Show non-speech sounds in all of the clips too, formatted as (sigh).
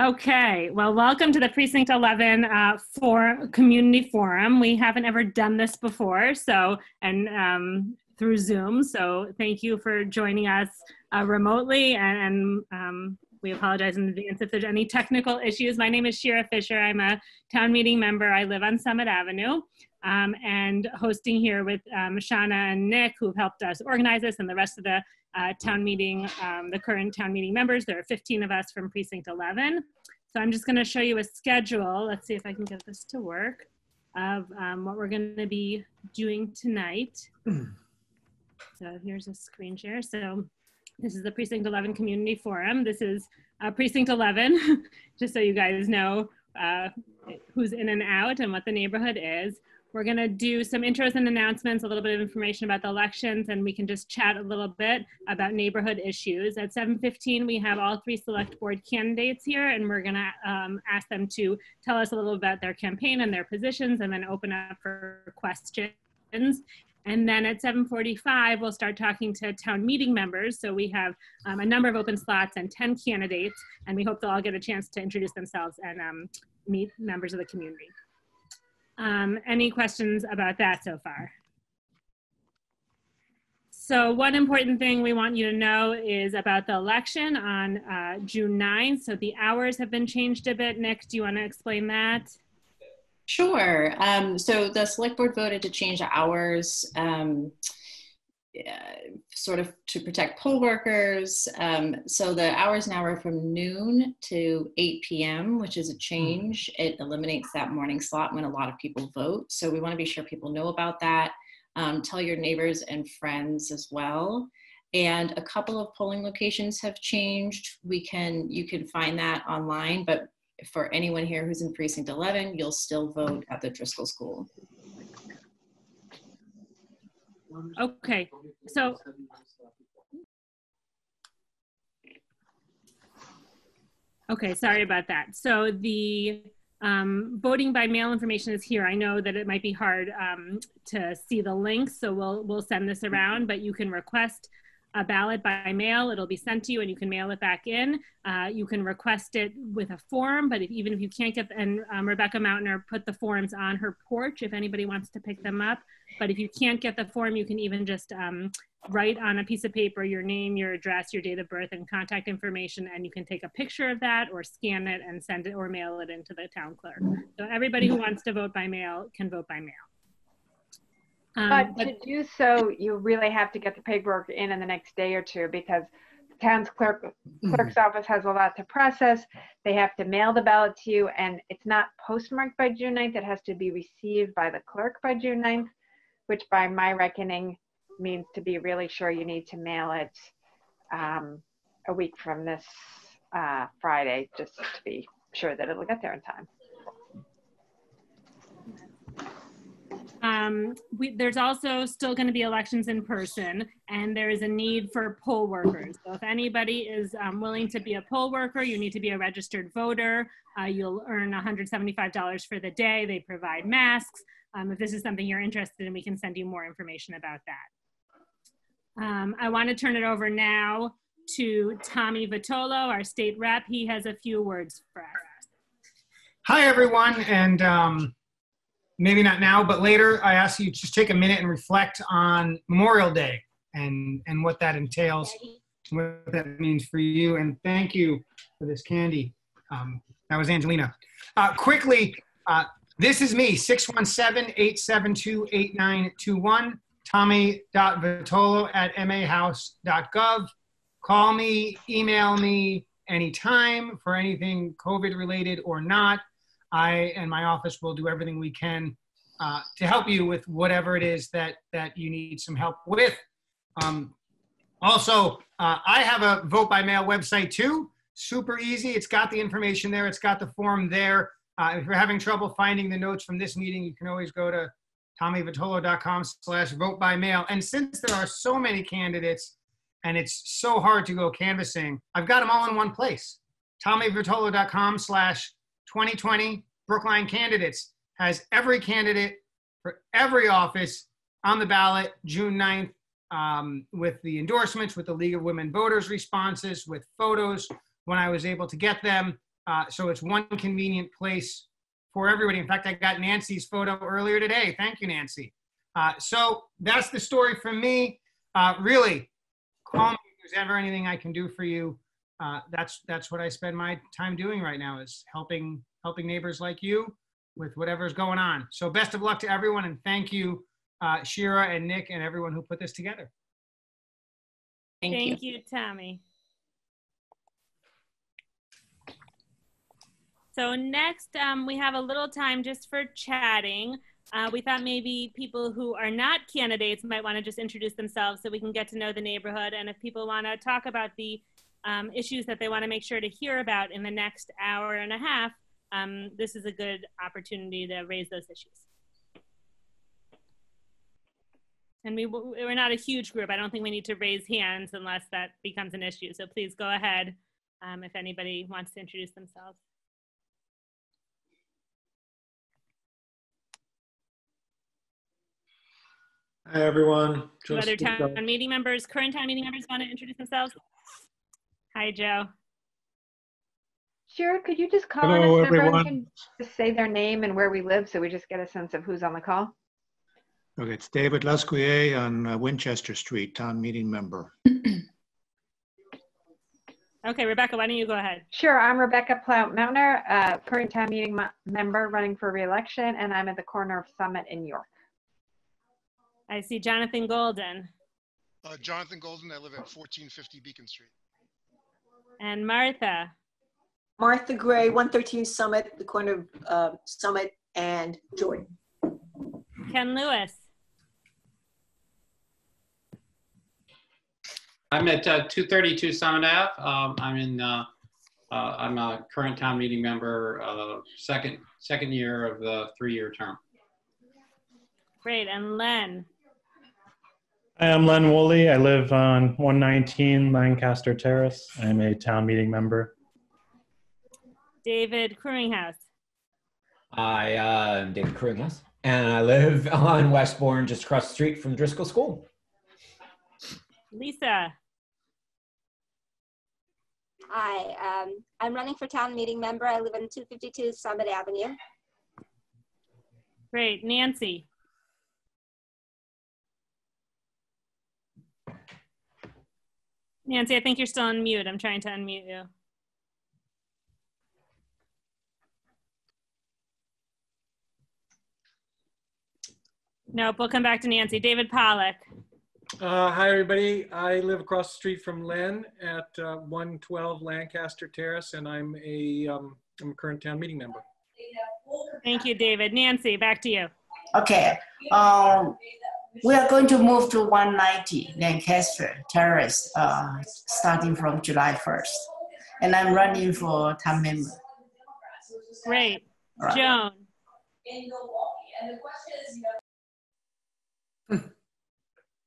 Okay, well, welcome to the Precinct 11 uh, for Community Forum. We haven't ever done this before, so, and um, through Zoom, so thank you for joining us uh, remotely, and, and um, we apologize in advance if there's any technical issues. My name is Shira Fisher. I'm a town meeting member. I live on Summit Avenue. Um, and hosting here with um, Shauna and Nick, who've helped us organize this, and the rest of the uh, town meeting, um, the current town meeting members. There are 15 of us from Precinct 11. So I'm just going to show you a schedule. Let's see if I can get this to work of um, what we're going to be doing tonight. (clears throat) so here's a screen share. So this is the Precinct 11 Community Forum. This is uh, Precinct 11, (laughs) just so you guys know uh, who's in and out and what the neighborhood is. We're going to do some intros and announcements, a little bit of information about the elections, and we can just chat a little bit about neighborhood issues. At 7.15, we have all three select board candidates here, and we're going to um, ask them to tell us a little about their campaign and their positions, and then open up for questions. And then at 7.45, we'll start talking to town meeting members. So we have um, a number of open slots and 10 candidates, and we hope they'll all get a chance to introduce themselves and um, meet members of the community. Um, any questions about that so far? So one important thing we want you to know is about the election on uh, June 9th. So the hours have been changed a bit. Nick, do you want to explain that? Sure. Um, so the select board voted to change the hours um, sort of to protect poll workers. Um, so the hours now are from noon to 8 p.m., which is a change. It eliminates that morning slot when a lot of people vote. So we want to be sure people know about that. Um, tell your neighbors and friends as well. And a couple of polling locations have changed. We can you can find that online, but for anyone here who's in precinct 11, you'll still vote at the Driscoll School. Okay, so. Okay, sorry about that. So the um, voting by mail information is here. I know that it might be hard um, to see the links, so we'll, we'll send this around, but you can request a ballot by mail. It'll be sent to you and you can mail it back in. Uh, you can request it with a form, but if, even if you can't get, and um, Rebecca Mautner put the forms on her porch if anybody wants to pick them up. But if you can't get the form, you can even just um, write on a piece of paper your name, your address, your date of birth, and contact information, and you can take a picture of that or scan it and send it or mail it into the town clerk. So everybody who wants to vote by mail can vote by mail. Um, but, but, to do so, you really have to get the paperwork in in the next day or two because the town's clerk mm-hmm. clerk's office has a lot to process. They have to mail the ballot to you, and it's not postmarked by June 9th. It has to be received by the clerk by June 9th, which by my reckoning means to be really sure you need to mail it um, a week from this uh, Friday, just to be sure that it'll get there in time. Um, we, there's also still going to be elections in person, and there is a need for poll workers. So if anybody is um, willing to be a poll worker, you need to be a registered voter. Uh, you'll earn $175 for the day. They provide masks. Um, if this is something you're interested in, we can send you more information about that. Um, I want to turn it over now to Tommy Vitolo, our state rep. He has a few words for us. Hi, everyone, and um, maybe not now, but later, I ask you to just take a minute and reflect on Memorial Day and, and what that entails, what that means for you. And thank you for this candy. Um, that was Angelina. Uh, quickly, uh, this is me, 617-872-8921, tommy.vitolo at mahouse.gov. Call me, email me anytime for anything COVID related or not. I and my office will do everything we can uh, to help you with whatever it is that that you need some help with. Um, also, uh, I have a vote by mail website too. Super easy. It's got the information there. It's got the form there. Uh, if you're having trouble finding the notes from this meeting, you can always go to tommyvitolo.com slash vote by mail. And since there are so many candidates and it's so hard to go canvassing, I've got them all in one place. tommyvitolo.com slash 2020 Brookline candidates has every candidate for every office on the ballot June 9th um, with the endorsements, with the League of Women Voters responses, with photos when I was able to get them. Uh, so it's one convenient place for everybody. In fact, I got Nancy's photo earlier today. Thank you, Nancy. Uh, so that's the story from me. Uh, really, call me if there's ever anything I can do for you. Uh, that's that's what I spend my time doing right now is helping helping neighbors like you with whatever's going on. So best of luck to everyone, and thank you, uh, Shira and Nick and everyone who put this together. Thank, Thank you. you, Tommy. So next, um, we have a little time just for chatting. Uh, we thought maybe people who are not candidates might want to just introduce themselves so we can get to know the neighborhood. And if people want to talk about the um, issues that they want to make sure to hear about in the next hour and a half, um, this is a good opportunity to raise those issues. And we, we're not a huge group. I don't think we need to raise hands unless that becomes an issue. So please go ahead um, if anybody wants to introduce themselves. Hi, everyone. Do other town meeting members, current town meeting members want to introduce themselves? Hi, Joe. Sure, could you just call on Hello, us? and everyone everyone. can Just say their name and where we live so we just get a sense of who's on the call. Okay, it's David Lescohier on uh, Winchester Street, town meeting member. (clears throat) Okay, Rebecca, why don't you go ahead? Sure, I'm Rebecca Plaut Mautner, uh, current town meeting mo- member running for reelection, and I'm at the corner of Summit in York. I see Jonathan Golden Uh, Jonathan Golden, I live at 1450 Beacon Street. And Martha. Martha Gray, 113 Summit, the corner of uh, Summit and Jordan. Ken Lewis. I'm at uh, 232 Summit Ave. Um, I'm in. Uh, uh, I'm a current town meeting member, uh, second second year of the three-year term. Great. And Len. Hi, I'm Len Woolley. I live on 119 Lancaster Terrace. I'm a town meeting member. David Crewinghouse. I uh, am David Kringless, and I live (laughs) on Westbourne, just across the street from Driscoll School. Lisa. Hi, um, I'm running for town meeting member. I live in 252 Summit Avenue. Great. Nancy. Nancy, I think you're still on mute. I'm trying to unmute you. Nope, we'll come back to Nancy. David Pollock. Uh, hi, everybody. I live across the street from Len at uh, 112 Lancaster Terrace, and I'm a, um, I'm a current town meeting member. Thank you, David. Nancy, back to you. Okay, um, we are going to move to 190 Lancaster Terrace, uh, starting from July 1st. And I'm running for town member. Great. Right. Joan.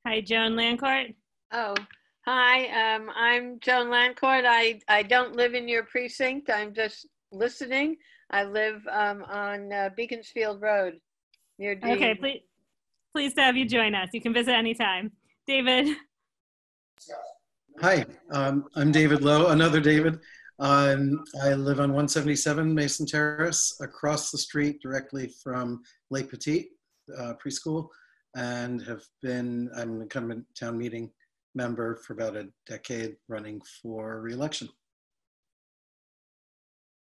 Hi, Joan Lancourt. Oh, hi. Um, I'm Joan Lancourt. I, I don't live in your precinct. I'm just listening. I live um, on uh, Beaconsfield Road near D. Okay, please, pleased to have you join us. You can visit anytime. David. Hi, um, I'm David Lowe, another David. Um, I live on 177 Mason Terrace, across the street directly from Le Petit uh, Preschool, and have been, I'm a town meeting member for about a decade running for reelection.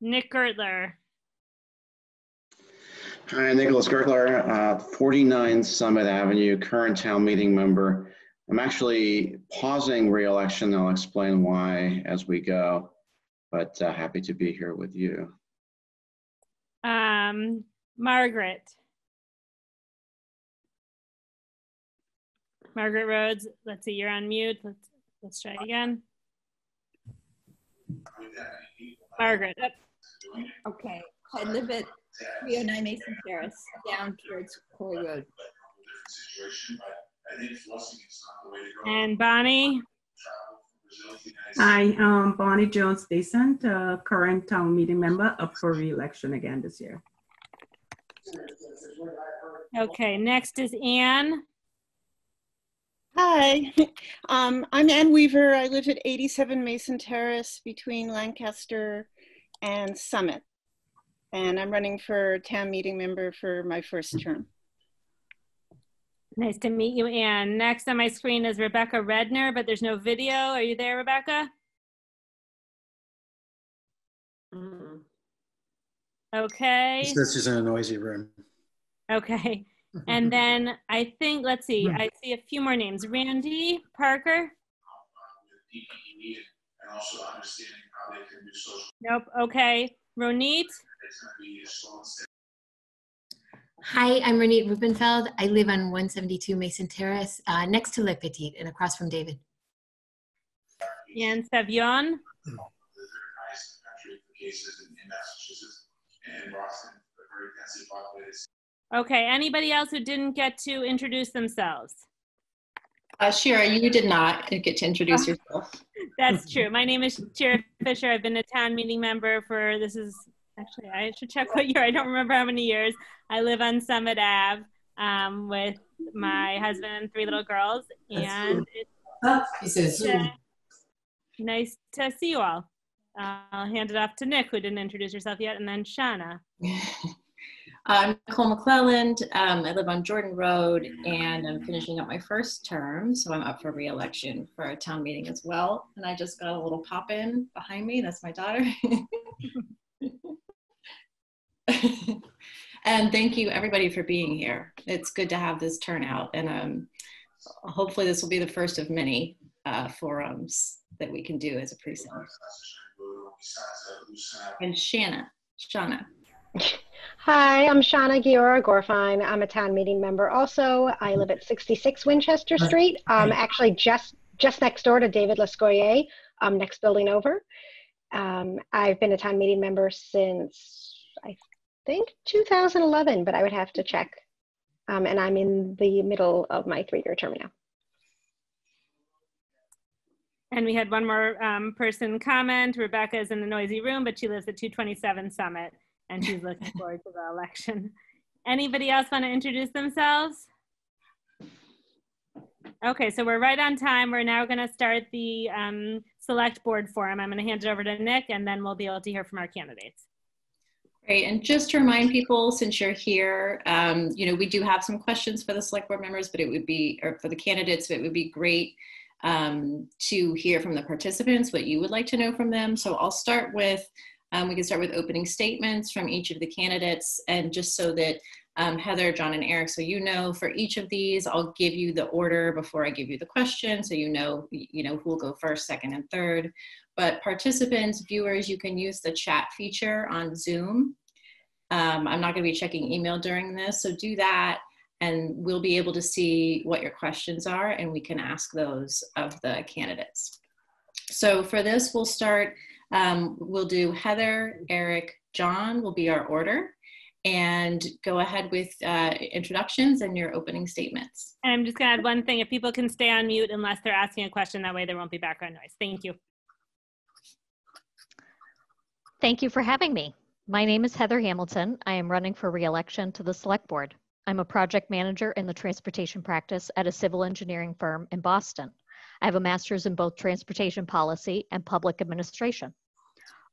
Nick Gertler. Hi, Nicholas Gertler, uh, 49 Summit Avenue, current town meeting member. I'm actually pausing reelection. I'll explain why as we go, but uh, happy to be here with you. Um, Margaret. Margaret Rhodes. Let's see, you're on mute. Let's let's try again. Margaret. Up. Okay, I live at 309 Mason Terrace, down towards Corey Road. And Bonnie. Hi, um, Bonnie Jones Decent, uh, current town meeting member up for re-election again this year. Okay, next is Anne. Hi, (laughs) um, I'm Ann Weaver. I live at 87 Mason Terrace between Lancaster and Summit. And I'm running for town meeting member for my first term. Nice to meet you, Anne. Next on my screen is Rebecca Redner, but there's no video. Are you there, Rebecca? Mm-hmm. Okay. This is in a noisy room. Okay. (laughs) And then I think, let's see, hmm. I see a few more names. Randy Parker. Nope. Okay. Ronit. Hi, I'm Renate Rubenfeld. I live on 172 Mason Terrace, uh, next to Le Petit and across from David. And Savion. Okay. Anybody else who didn't get to introduce themselves? Uh, Shira, you did not get to introduce yourself. (laughs) That's true. My name is Shira Fisher. I've been a town meeting member for, this is, actually, I should check what year. I don't remember how many years. I live on Summit Ave um, with my husband and three little girls. And it's says uh, nice to see you all. Uh, I'll hand it off to Nick, who didn't introduce herself yet, and then Shauna. (laughs) I'm Nicole McClelland. Um, I live on Jordan Road and I'm finishing up my first term, so I'm up for reelection for a town meeting as well. And I just got a little pop in behind me. That's my daughter. (laughs) (laughs) and thank you everybody for being here. It's good to have this turnout, and um, hopefully this will be the first of many uh, forums that we can do as a precinct. And Shanna, Shauna. Hi, I'm Shauna Giora Gorfine. I'm a town meeting member. Also, I live at 66 Winchester Street. Um, actually, just just next door to David Lescohier, um, next building over. Um, I've been a town meeting member since think 2011, but I would have to check. Um, and I'm in the middle of my three-year term now. And we had one more um, person comment. Rebecca is in the noisy room, but she lives at 227 Summit and she's looking forward to the election. Anybody else want to introduce themselves? Okay, so we're right on time. We're now going to start the um, select board forum. I'm going to hand it over to Nick and then we'll be able to hear from our candidates. Great, and just to remind people, since you're here, um, you know, we do have some questions for the select board members, but it would be, or for the candidates, but it would be great um, to hear from the participants what you would like to know from them. So I'll start with um, we can start with opening statements from each of the candidates and just so that um, Heather, John, and Eric, so you know for each of these, I'll give you the order before I give you the question so you know, you know who will go first, second, and third. But participants, viewers, you can use the chat feature on Zoom. Um, I'm not gonna be checking email during this, so do that and we'll be able to see what your questions are and we can ask those of the candidates. So for this, we'll start um, we'll do Heather, Eric, John will be our order and go ahead with uh, introductions and your opening statements. And I'm just gonna add one thing. If people can stay on mute unless they're asking a question, that way there won't be background noise. Thank you. Thank you for having me. My name is Heather Hamilton. I am running for reelection to the Select Board. I'm a project manager in the transportation practice at a civil engineering firm in Boston. I have a master's in both transportation policy and public administration.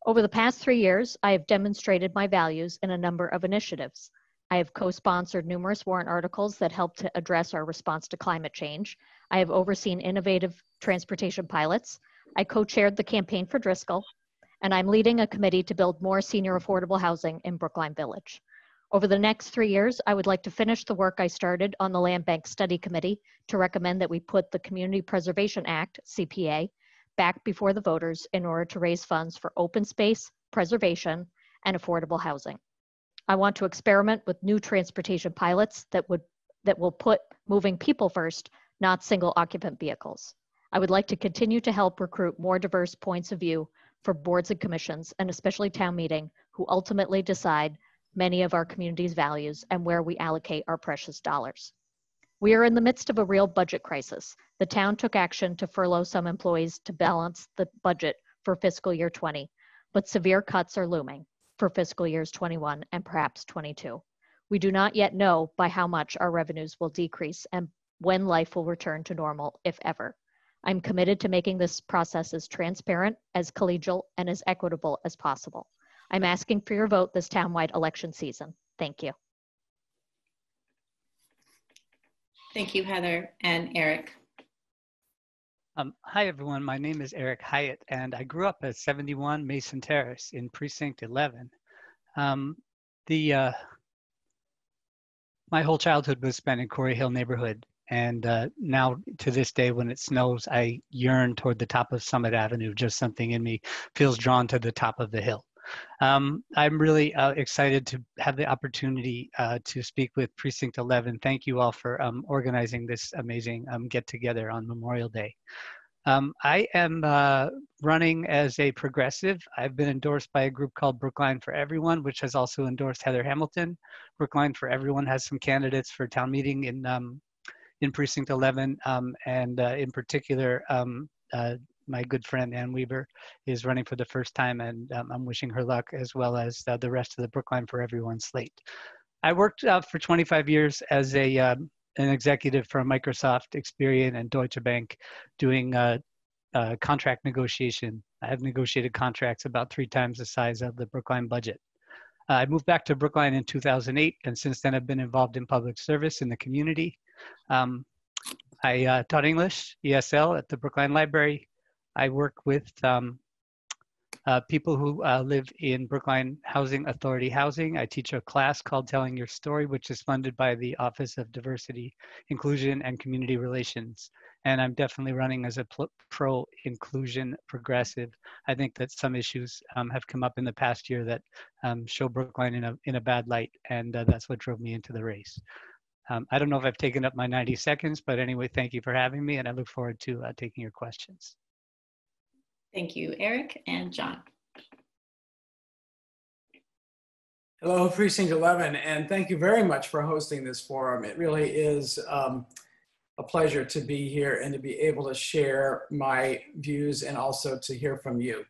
Over the past three years, I have demonstrated my values in a number of initiatives. I have co sponsored numerous warrant articles that help to address our response to climate change. I have overseen innovative transportation pilots. I co chaired the campaign for Driscoll, and I'm leading a committee to build more senior affordable housing in Brookline Village. Over the next three years, I would like to finish the work I started on the Land Bank Study Committee to recommend that we put the Community Preservation Act, CPA, back before the voters in order to raise funds for open space, preservation, and affordable housing. I want to experiment with new transportation pilots that would that will put moving people first, not single occupant vehicles. I would like to continue to help recruit more diverse points of view for boards and commissions, and especially town meeting, who ultimately decide many of our community's values and where we allocate our precious dollars. We are in the midst of a real budget crisis. The town took action to furlough some employees to balance the budget for fiscal year 20, but severe cuts are looming for fiscal years 21 and perhaps 22. We do not yet know by how much our revenues will decrease and when life will return to normal, if ever. I'm committed to making this process as transparent, as collegial, and as equitable as possible. I'm asking for your vote this townwide election season. Thank you. Thank you, Heather and Eric. Um, hi, everyone. My name is Eric Hyatt, and I grew up at 71 Mason Terrace in Precinct 11. Um, the uh, my whole childhood was spent in Corey Hill neighborhood, and uh, now to this day, when it snows, I yearn toward the top of Summit Avenue. Just something in me feels drawn to the top of the hill. Um, I'm really uh, excited to have the opportunity uh, to speak with Precinct 11. Thank you all for um, organizing this amazing um, get together on Memorial Day. Um, I am uh, running as a progressive. I've been endorsed by a group called Brookline for Everyone, which has also endorsed Heather Hamilton. Brookline for Everyone has some candidates for town meeting in um, in Precinct 11, um, and uh, in particular, uh, my good friend Ann Weaver is running for the first time, and um, I'm wishing her luck as well as uh, the rest of the Brookline for Everyone slate. I worked uh, for 25 years as a um, an executive for Microsoft, Experian, and Deutsche Bank, doing uh, uh, contract negotiation. I have negotiated contracts about three times the size of the Brookline budget. I moved back to Brookline in 2008, and since then I've been involved in public service in the community. Um, I uh, taught English, ESL, at the Brookline Library, I work with um, uh, people who uh, live in Brookline Housing Authority housing. I teach a class called Telling Your Story, which is funded by the Office of Diversity, Inclusion, and Community Relations. And I'm definitely running as a pro inclusion progressive. I think that some issues um, have come up in the past year that um, show Brookline in a, in a bad light, and uh, that's what drove me into the race. Um, I don't know if I've taken up my 90 seconds, but anyway, thank you for having me, and I look forward to uh, taking your questions. Thank you, Eric and John. Hello, Precinct 11, and thank you very much for hosting this forum. It really is um, a pleasure to be here and to be able to share my views and also to hear from you.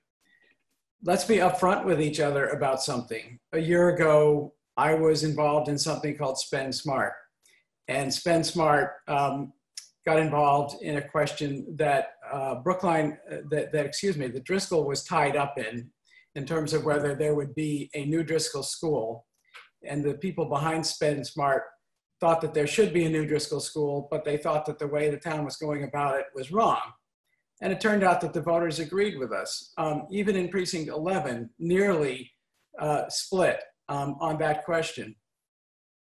Let's be upfront with each other about something. A year ago, I was involved in something called Spend Smart. And Spend Smart um, got involved in a question that uh, Brookline, uh, that, that, excuse me, that Driscoll was tied up in, in terms of whether there would be a new Driscoll school. And the people behind Spend Smart thought that there should be a new Driscoll school, but they thought that the way the town was going about it was wrong. And it turned out that the voters agreed with us. Um, even in precinct 11, nearly uh, split um, on that question.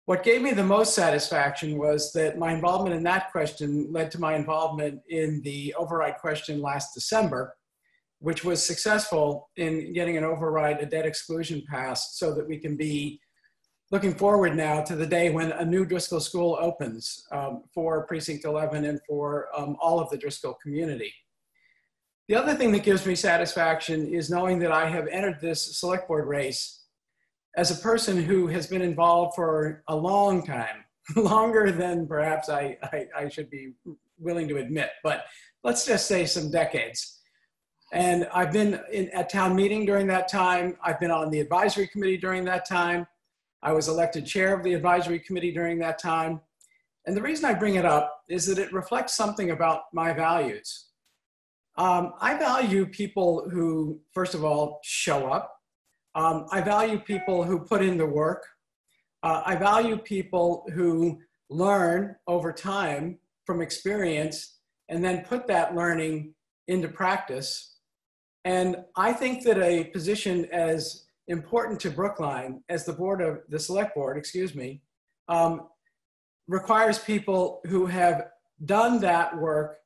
What gave me the most satisfaction was that my involvement in that question led to my involvement in the override question last December, which was successful in getting an override, a debt exclusion passed so that we can be looking forward now to the day when a new Driscoll school opens um, for Precinct 11 and for um, all of the Driscoll community. The other thing that gives me satisfaction is knowing that I have entered this select board race as a person who has been involved for a long time, (laughs) longer than perhaps I, I, I, should be willing to admit, but let's just say some decades. And I've been in, at town meeting during that time. I've been on the advisory committee during that time. I was elected chair of the advisory committee during that time. And the reason I bring it up is that it reflects something about my values. Um, I value people who, first of all, show up, um, I value people who put in the work. Uh, I value people who learn over time from experience and then put that learning into practice. And I think that a position as important to Brookline as the board of the select board, excuse me, um, requires people who have done that work,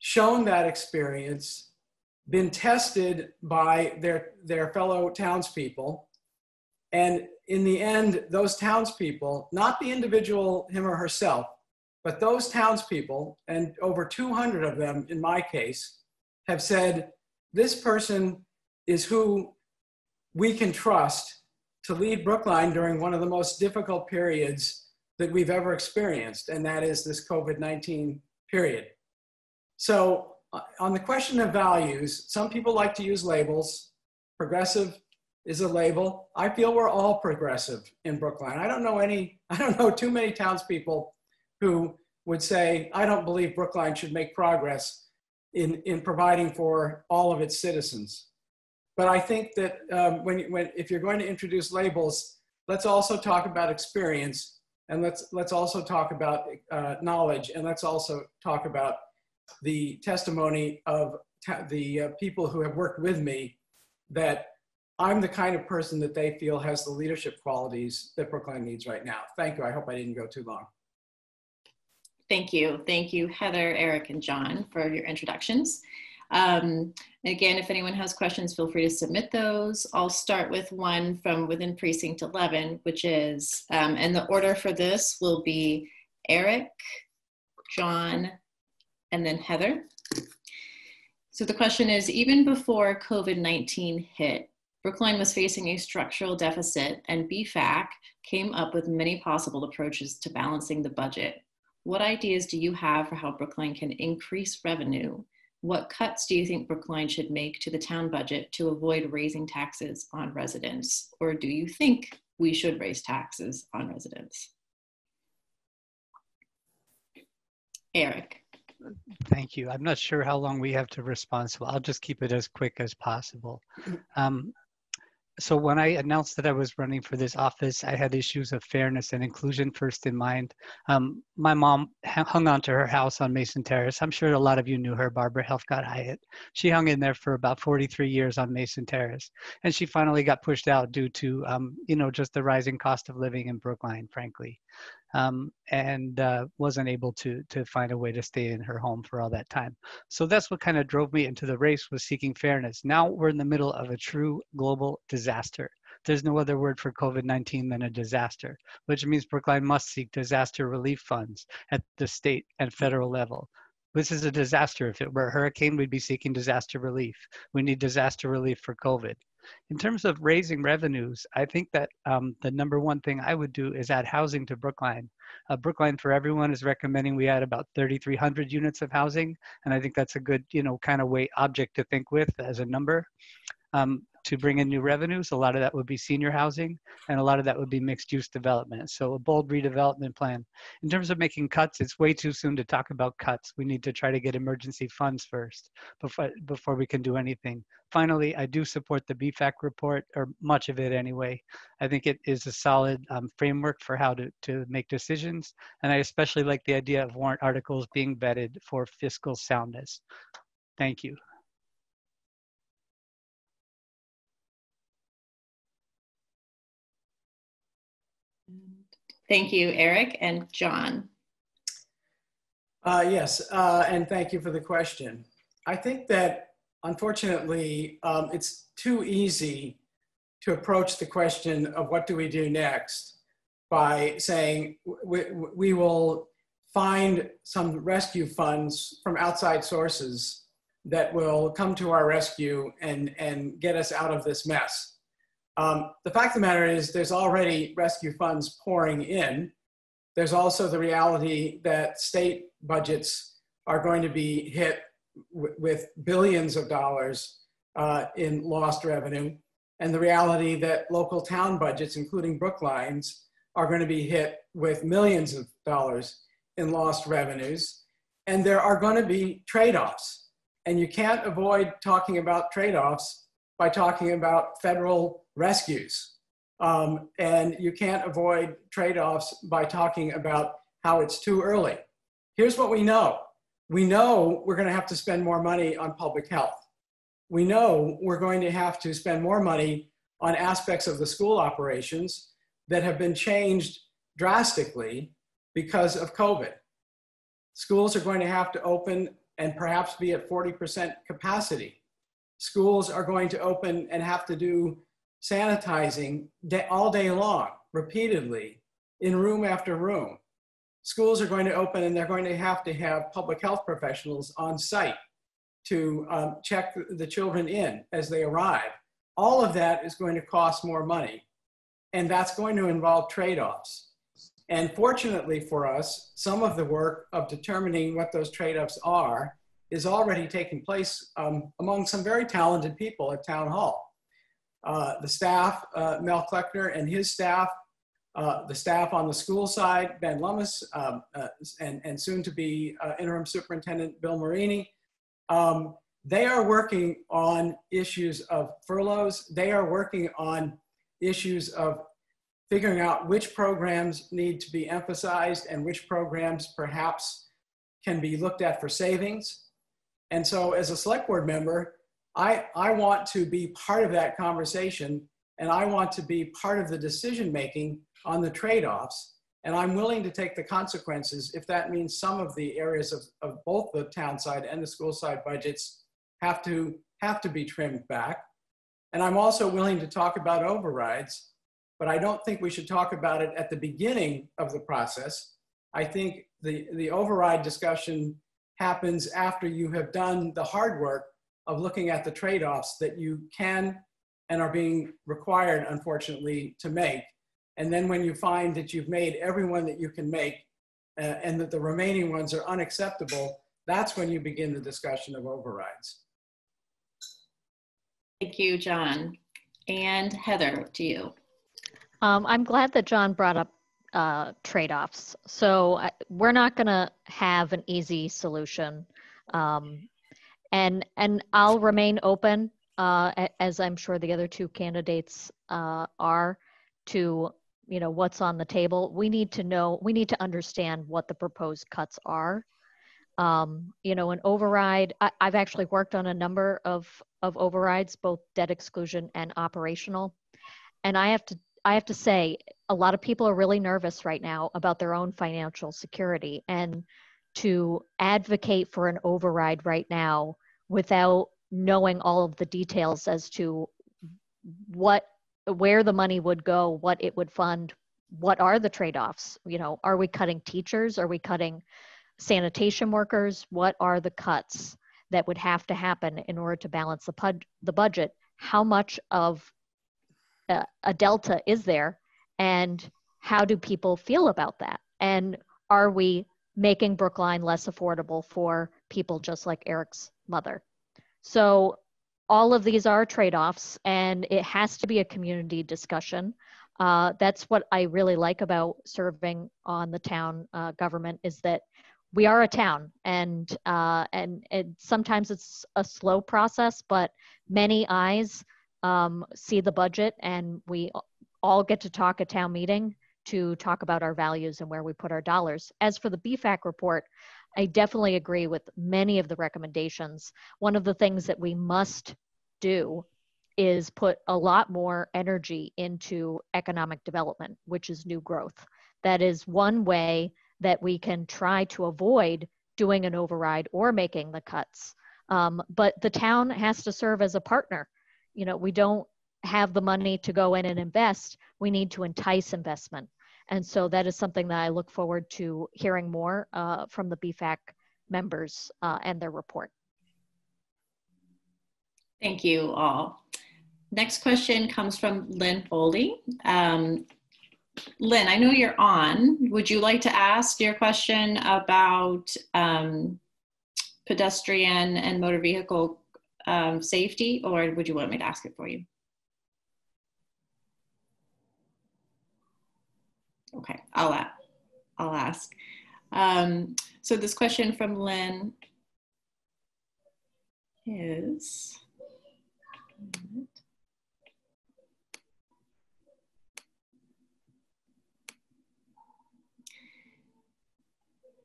shown that experience, been tested by their, their fellow townspeople. And in the end, those townspeople, not the individual, him or herself, but those townspeople, and over 200 of them in my case, have said, this person is who we can trust to lead Brookline during one of the most difficult periods that we've ever experienced, and that is this COVID 19 period. So on the question of values, some people like to use labels. Progressive is a label. I feel we're all progressive in Brookline. I don't know any, (laughs) I don't know too many townspeople who would say, I don't believe Brookline should make progress in, in providing for all of its citizens. But I think that um, when, when, if you're going to introduce labels, let's also talk about experience and let's, let's also talk about uh, knowledge and let's also talk about the testimony of the uh, people who have worked with me that I'm the kind of person that they feel has the leadership qualities that Brookline needs right now. Thank you. I hope I didn't go too long. Thank you. Thank you, Heather, Eric, and John for your introductions. Um, again, if anyone has questions, feel free to submit those. I'll start with one from within precinct 11, which is, um, and the order for this will be Eric, John, and then Heather. So the question is, even before COVID-19 hit, Brookline was facing a structural deficit and BFAC came up with many possible approaches to balancing the budget. What ideas do you have for how Brookline can increase revenue? What cuts do you think Brookline should make to the town budget to avoid raising taxes on residents? Or do you think we should raise taxes on residents? Eric. Thank you. I'm not sure how long we have to respond, so I'll just keep it as quick as possible. Um, so when I announced that I was running for this office, I had issues of fairness and inclusion first in mind. Um, my mom hung on to her house on Mason Terrace. I'm sure a lot of you knew her, Barbara Helfgott Hyatt. She hung in there for about 43 years on Mason Terrace, and she finally got pushed out due to, um, you know, just the rising cost of living in Brookline, frankly um, and uh, wasn't able to to find a way to stay in her home for all that time. So that's what kind of drove me into the race was seeking fairness. Now we're in the middle of a true global disaster. There's no other word for COVID-19 than a disaster, which means Brookline must seek disaster relief funds at the state and federal level. This is a disaster. If it were a hurricane, we'd be seeking disaster relief. We need disaster relief for COVID. In terms of raising revenues, I think that um, the number one thing I would do is add housing to Brookline. Uh, Brookline for Everyone is recommending we add about 3,300 units of housing, and I think that's a good, you know, kind of way object to think with as a number. Um, to bring in new revenues. A lot of that would be senior housing, and a lot of that would be mixed use development. So a bold redevelopment plan. In terms of making cuts, it's way too soon to talk about cuts. We need to try to get emergency funds first before, before we can do anything. Finally, I do support the BFAC report, or much of it anyway. I think it is a solid um, framework for how to, to make decisions, and I especially like the idea of warrant articles being vetted for fiscal soundness. Thank you. Thank you, Eric and John. Uh, yes, uh, and thank you for the question. I think that unfortunately, um, it's too easy to approach the question of what do we do next by saying we, we will find some rescue funds from outside sources that will come to our rescue and, and get us out of this mess. Um, the fact of the matter is there's already rescue funds pouring in. There's also the reality that state budgets are going to be hit with billions of dollars uh, in lost revenue. And the reality that local town budgets, including Brookline's, are going to be hit with millions of dollars in lost revenues. And there are going to be trade-offs. And you can't avoid talking about trade-offs by talking about federal rescues. Um, and you can't avoid trade-offs by talking about how it's too early. Here's what we know. We know we're gonna have to spend more money on public health. We know we're going to have to spend more money on aspects of the school operations that have been changed drastically because of COVID. Schools are going to have to open and perhaps be at 40% capacity. Schools are going to open and have to do sanitizing day, all day long, repeatedly, in room after room. Schools are going to open and they're going to have to have public health professionals on site to um, check the children in as they arrive. All of that is going to cost more money, and that's going to involve trade offs. And fortunately for us, some of the work of determining what those trade offs are is already taking place um, among some very talented people at Town Hall. Uh, the staff, uh, Mel Kleckner and his staff, uh, the staff on the school side, Ben Lummis, um, uh, and, and soon to be uh, interim superintendent Bill Marini. Um, they are working on issues of furloughs. They are working on issues of figuring out which programs need to be emphasized and which programs perhaps can be looked at for savings. And so as a select board member, I, I want to be part of that conversation and I want to be part of the decision making on the trade-offs. And I'm willing to take the consequences if that means some of the areas of, of both the town side and the school side budgets have to, have to be trimmed back. And I'm also willing to talk about overrides, but I don't think we should talk about it at the beginning of the process. I think the, the override discussion happens after you have done the hard work of looking at the trade-offs that you can and are being required, unfortunately, to make. And then when you find that you've made every one that you can make uh, and that the remaining ones are unacceptable, that's when you begin the discussion of overrides. Thank you, John. And Heather, to you. Um, I'm glad that John brought up uh, trade-offs. So I, we're not going to have an easy solution, um, and and I'll remain open, uh, as I'm sure the other two candidates uh, are, to you know what's on the table. We need to know. We need to understand what the proposed cuts are. Um, you know, an override. I, I've actually worked on a number of of overrides, both debt exclusion and operational, and I have to I have to say, a lot of people are really nervous right now about their own financial security. And to advocate for an override right now without knowing all of the details as to what where the money would go, what it would fund, what are the trade-offs? You know, are we cutting teachers? Are we cutting sanitation workers? What are the cuts that would have to happen in order to balance the, pud- the budget? How much of a, a delta is there and how do people feel about that and are we making brookline less affordable for people just like eric's mother. So all of these are trade-offs and it has to be a community discussion. Uh, that's what i really like about serving on the town uh, government is that we are a town and uh, and, sometimes it's a slow process but many eyes um, see the budget and we all get to talk at town meeting to talk about our values and where we put our dollars. As for the BFAC report, I definitely agree with many of the recommendations. One of the things that we must do is put a lot more energy into economic development, which is new growth. That is one way that we can try to avoid doing an override or making the cuts. Um, but the town has to serve as a partner you know we don't have the money to go in and invest we need to entice investment and so that is something that i look forward to hearing more uh, from the bfac members uh, and their report. Thank you all. Next question comes from lynn foley. Um, lynn i know you're on. Would you like to ask your question about um, pedestrian and motor vehicle um, safety, or would you want me to ask it for you? Okay, I'll, I'll ask. Um, so this question from Lynn is,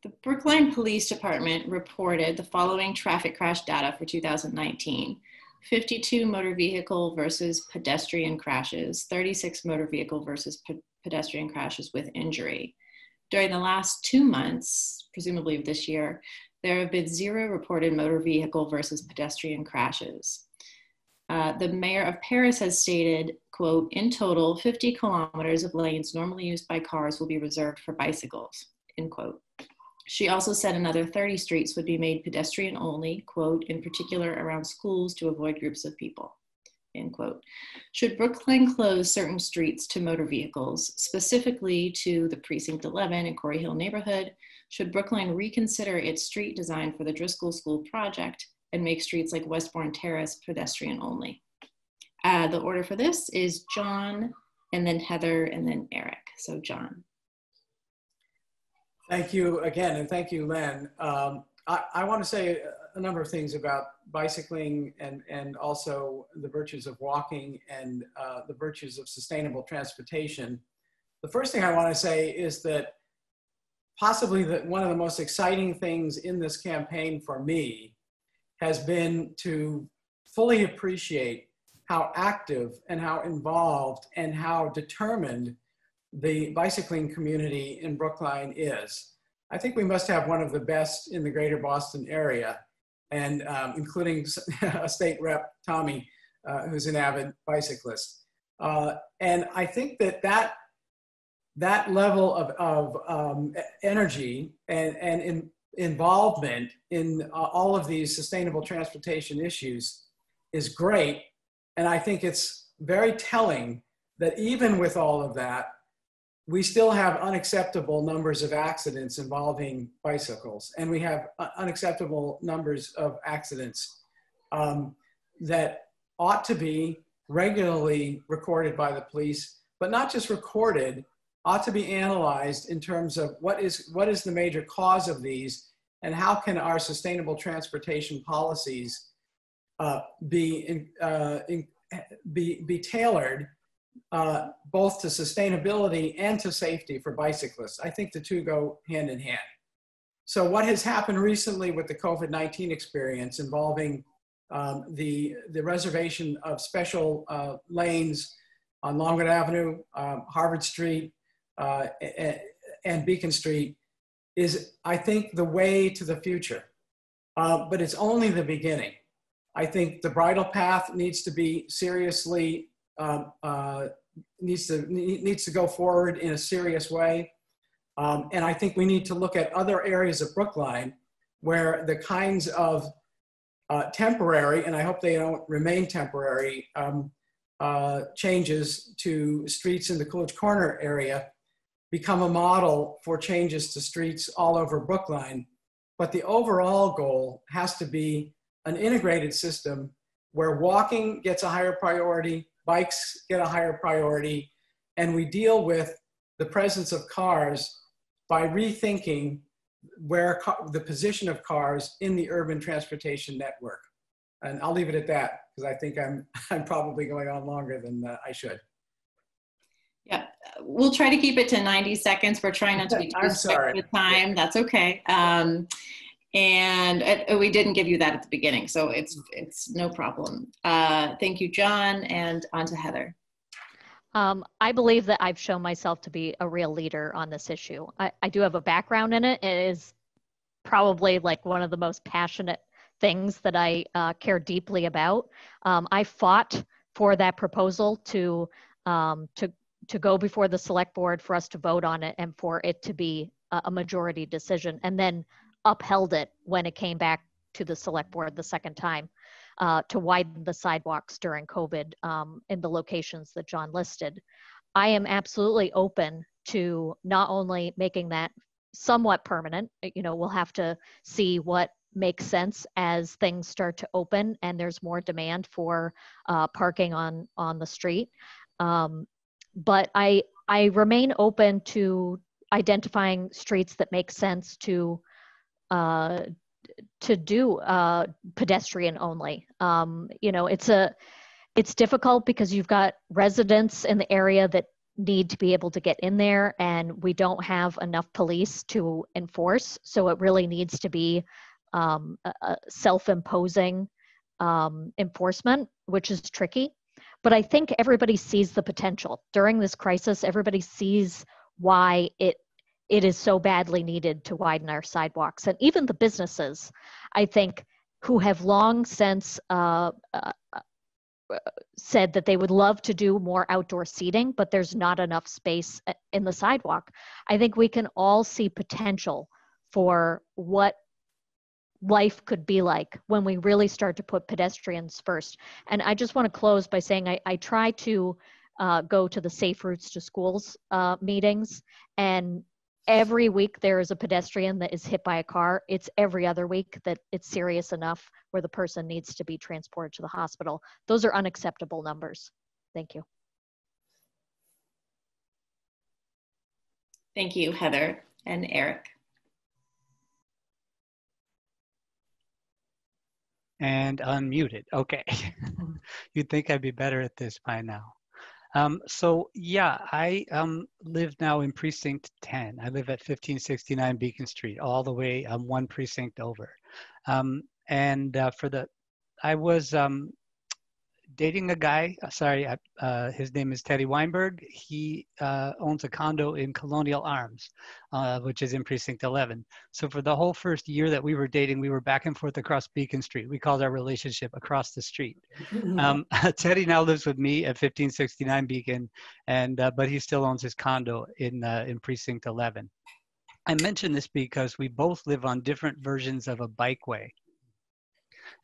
The Brookline Police Department reported the following traffic crash data for 2019. 52 motor vehicle versus pedestrian crashes, 36 motor vehicle versus pe pedestrian crashes with injury. During the last two months, presumably this year, there have been zero reported motor vehicle versus pedestrian crashes. Uh, the mayor of Paris has stated, quote, in total, 50 kilometers of lanes normally used by cars will be reserved for bicycles, end quote. She also said another 30 streets would be made pedestrian only, quote, in particular around schools to avoid groups of people, end quote. Should Brookline close certain streets to motor vehicles, specifically to the Precinct 11 and Corey Hill neighborhood? Should Brookline reconsider its street design for the Driscoll School project and make streets like Westbourne Terrace pedestrian only? Uh, the order for this is John, and then Heather, and then Eric. So John. Thank you again, and thank you, Len. Um, I, I want to say a number of things about bicycling and, and also the virtues of walking and uh, the virtues of sustainable transportation. The first thing I want to say is that possibly that one of the most exciting things in this campaign for me has been to fully appreciate how active and how involved and how determined the bicycling community in Brookline is. I think we must have one of the best in the greater Boston area, and um, including (laughs) a state rep, Tommy, uh, who's an avid bicyclist. Uh, and I think that that, that level of, of um, energy and, and in, involvement in uh, all of these sustainable transportation issues is great. And I think it's very telling that even with all of that, we still have unacceptable numbers of accidents involving bicycles, and we have unacceptable numbers of accidents um, that ought to be regularly recorded by the police, but not just recorded, ought to be analyzed in terms of what is, what is the major cause of these and how can our sustainable transportation policies uh, be, in, uh, in, be, be tailored uh, both to sustainability and to safety for bicyclists. I think the two go hand in hand. So what has happened recently with the COVID-19 experience involving um, the, the reservation of special uh, lanes on Longwood Avenue, um, Harvard Street, uh, and Beacon Street is, I think, the way to the future. Uh, but it's only the beginning. I think the bridle path needs to be seriously um, uh, needs to needs to go forward in a serious way. Um, and I think we need to look at other areas of Brookline where the kinds of uh, temporary, and I hope they don't remain temporary, um, uh, changes to streets in the Coolidge Corner area become a model for changes to streets all over Brookline. But the overall goal has to be an integrated system where walking gets a higher priority, bikes get a higher priority, and we deal with the presence of cars by rethinking where the position of cars in the urban transportation network. And I'll leave it at that because I think I'm, (laughs) I'm probably going on longer than uh, I should. Yeah, we'll try to keep it to 90 seconds. We're trying not to be (laughs) too sorry. with time. That's okay. Um, and uh, we didn't give you that at the beginning, so it's it's no problem. Uh, thank you, John, and on to Heather. Um, I believe that I've shown myself to be a real leader on this issue. I, I do have a background in it. It is probably like one of the most passionate things that I uh, care deeply about. Um, I fought for that proposal to um, to to go before the select board for us to vote on it and for it to be a, a majority decision. And then upheld it when it came back to the select board the second time uh, to widen the sidewalks during COVID um, in the locations that John listed. I am absolutely open to not only making that somewhat permanent, you know, we'll have to see what makes sense as things start to open and there's more demand for uh, parking on on the street. Um, but I I remain open to identifying streets that make sense to uh, to do uh, pedestrian only. Um, you know, it's a it's difficult because you've got residents in the area that need to be able to get in there, and we don't have enough police to enforce. So it really needs to be um, self-imposing um, enforcement, which is tricky. But I think everybody sees the potential during this crisis. Everybody sees why it it is so badly needed to widen our sidewalks. And even the businesses, I think, who have long since uh, uh, said that they would love to do more outdoor seating, but there's not enough space uh, in the sidewalk. I think we can all see potential for what life could be like when we really start to put pedestrians first. And I just want to close by saying I, I try to uh, go to the Safe Routes to Schools uh, meetings, and every week there is a pedestrian that is hit by a car. It's every other week that it's serious enough where the person needs to be transported to the hospital. Those are unacceptable numbers. Thank you. Thank you, Heather and Eric. and unmuted. Okay. (laughs) You'd think I'd be better at this by now. Um, so yeah, I um, live now in precinct 10. I live at 1569 Beacon Street, all the way um, one precinct over. Um, and uh, for the, I was um, dating a guy. uh, Sorry, uh, his name is Teddy Weinberg. He uh, owns a condo in Colonial Arms, uh, which is in precinct 11. So for the whole first year that we were dating, we were back and forth across Beacon Street. We called our relationship across the street. Um, (laughs) Teddy now lives with me at 1569 Beacon, and uh, but he still owns his condo in uh, in precinct 11. I mention this because we both live on different versions of a bikeway.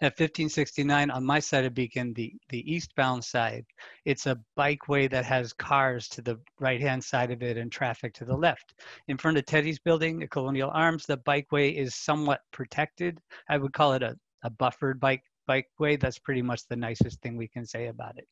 At 1569 on my side of Beacon, the, the eastbound side, it's a bikeway that has cars to the right hand side of it and traffic to the left. In front of Teddy's building at Colonial Arms, the bikeway is somewhat protected. I would call it a, a buffered bike bikeway. That's pretty much the nicest thing we can say about it.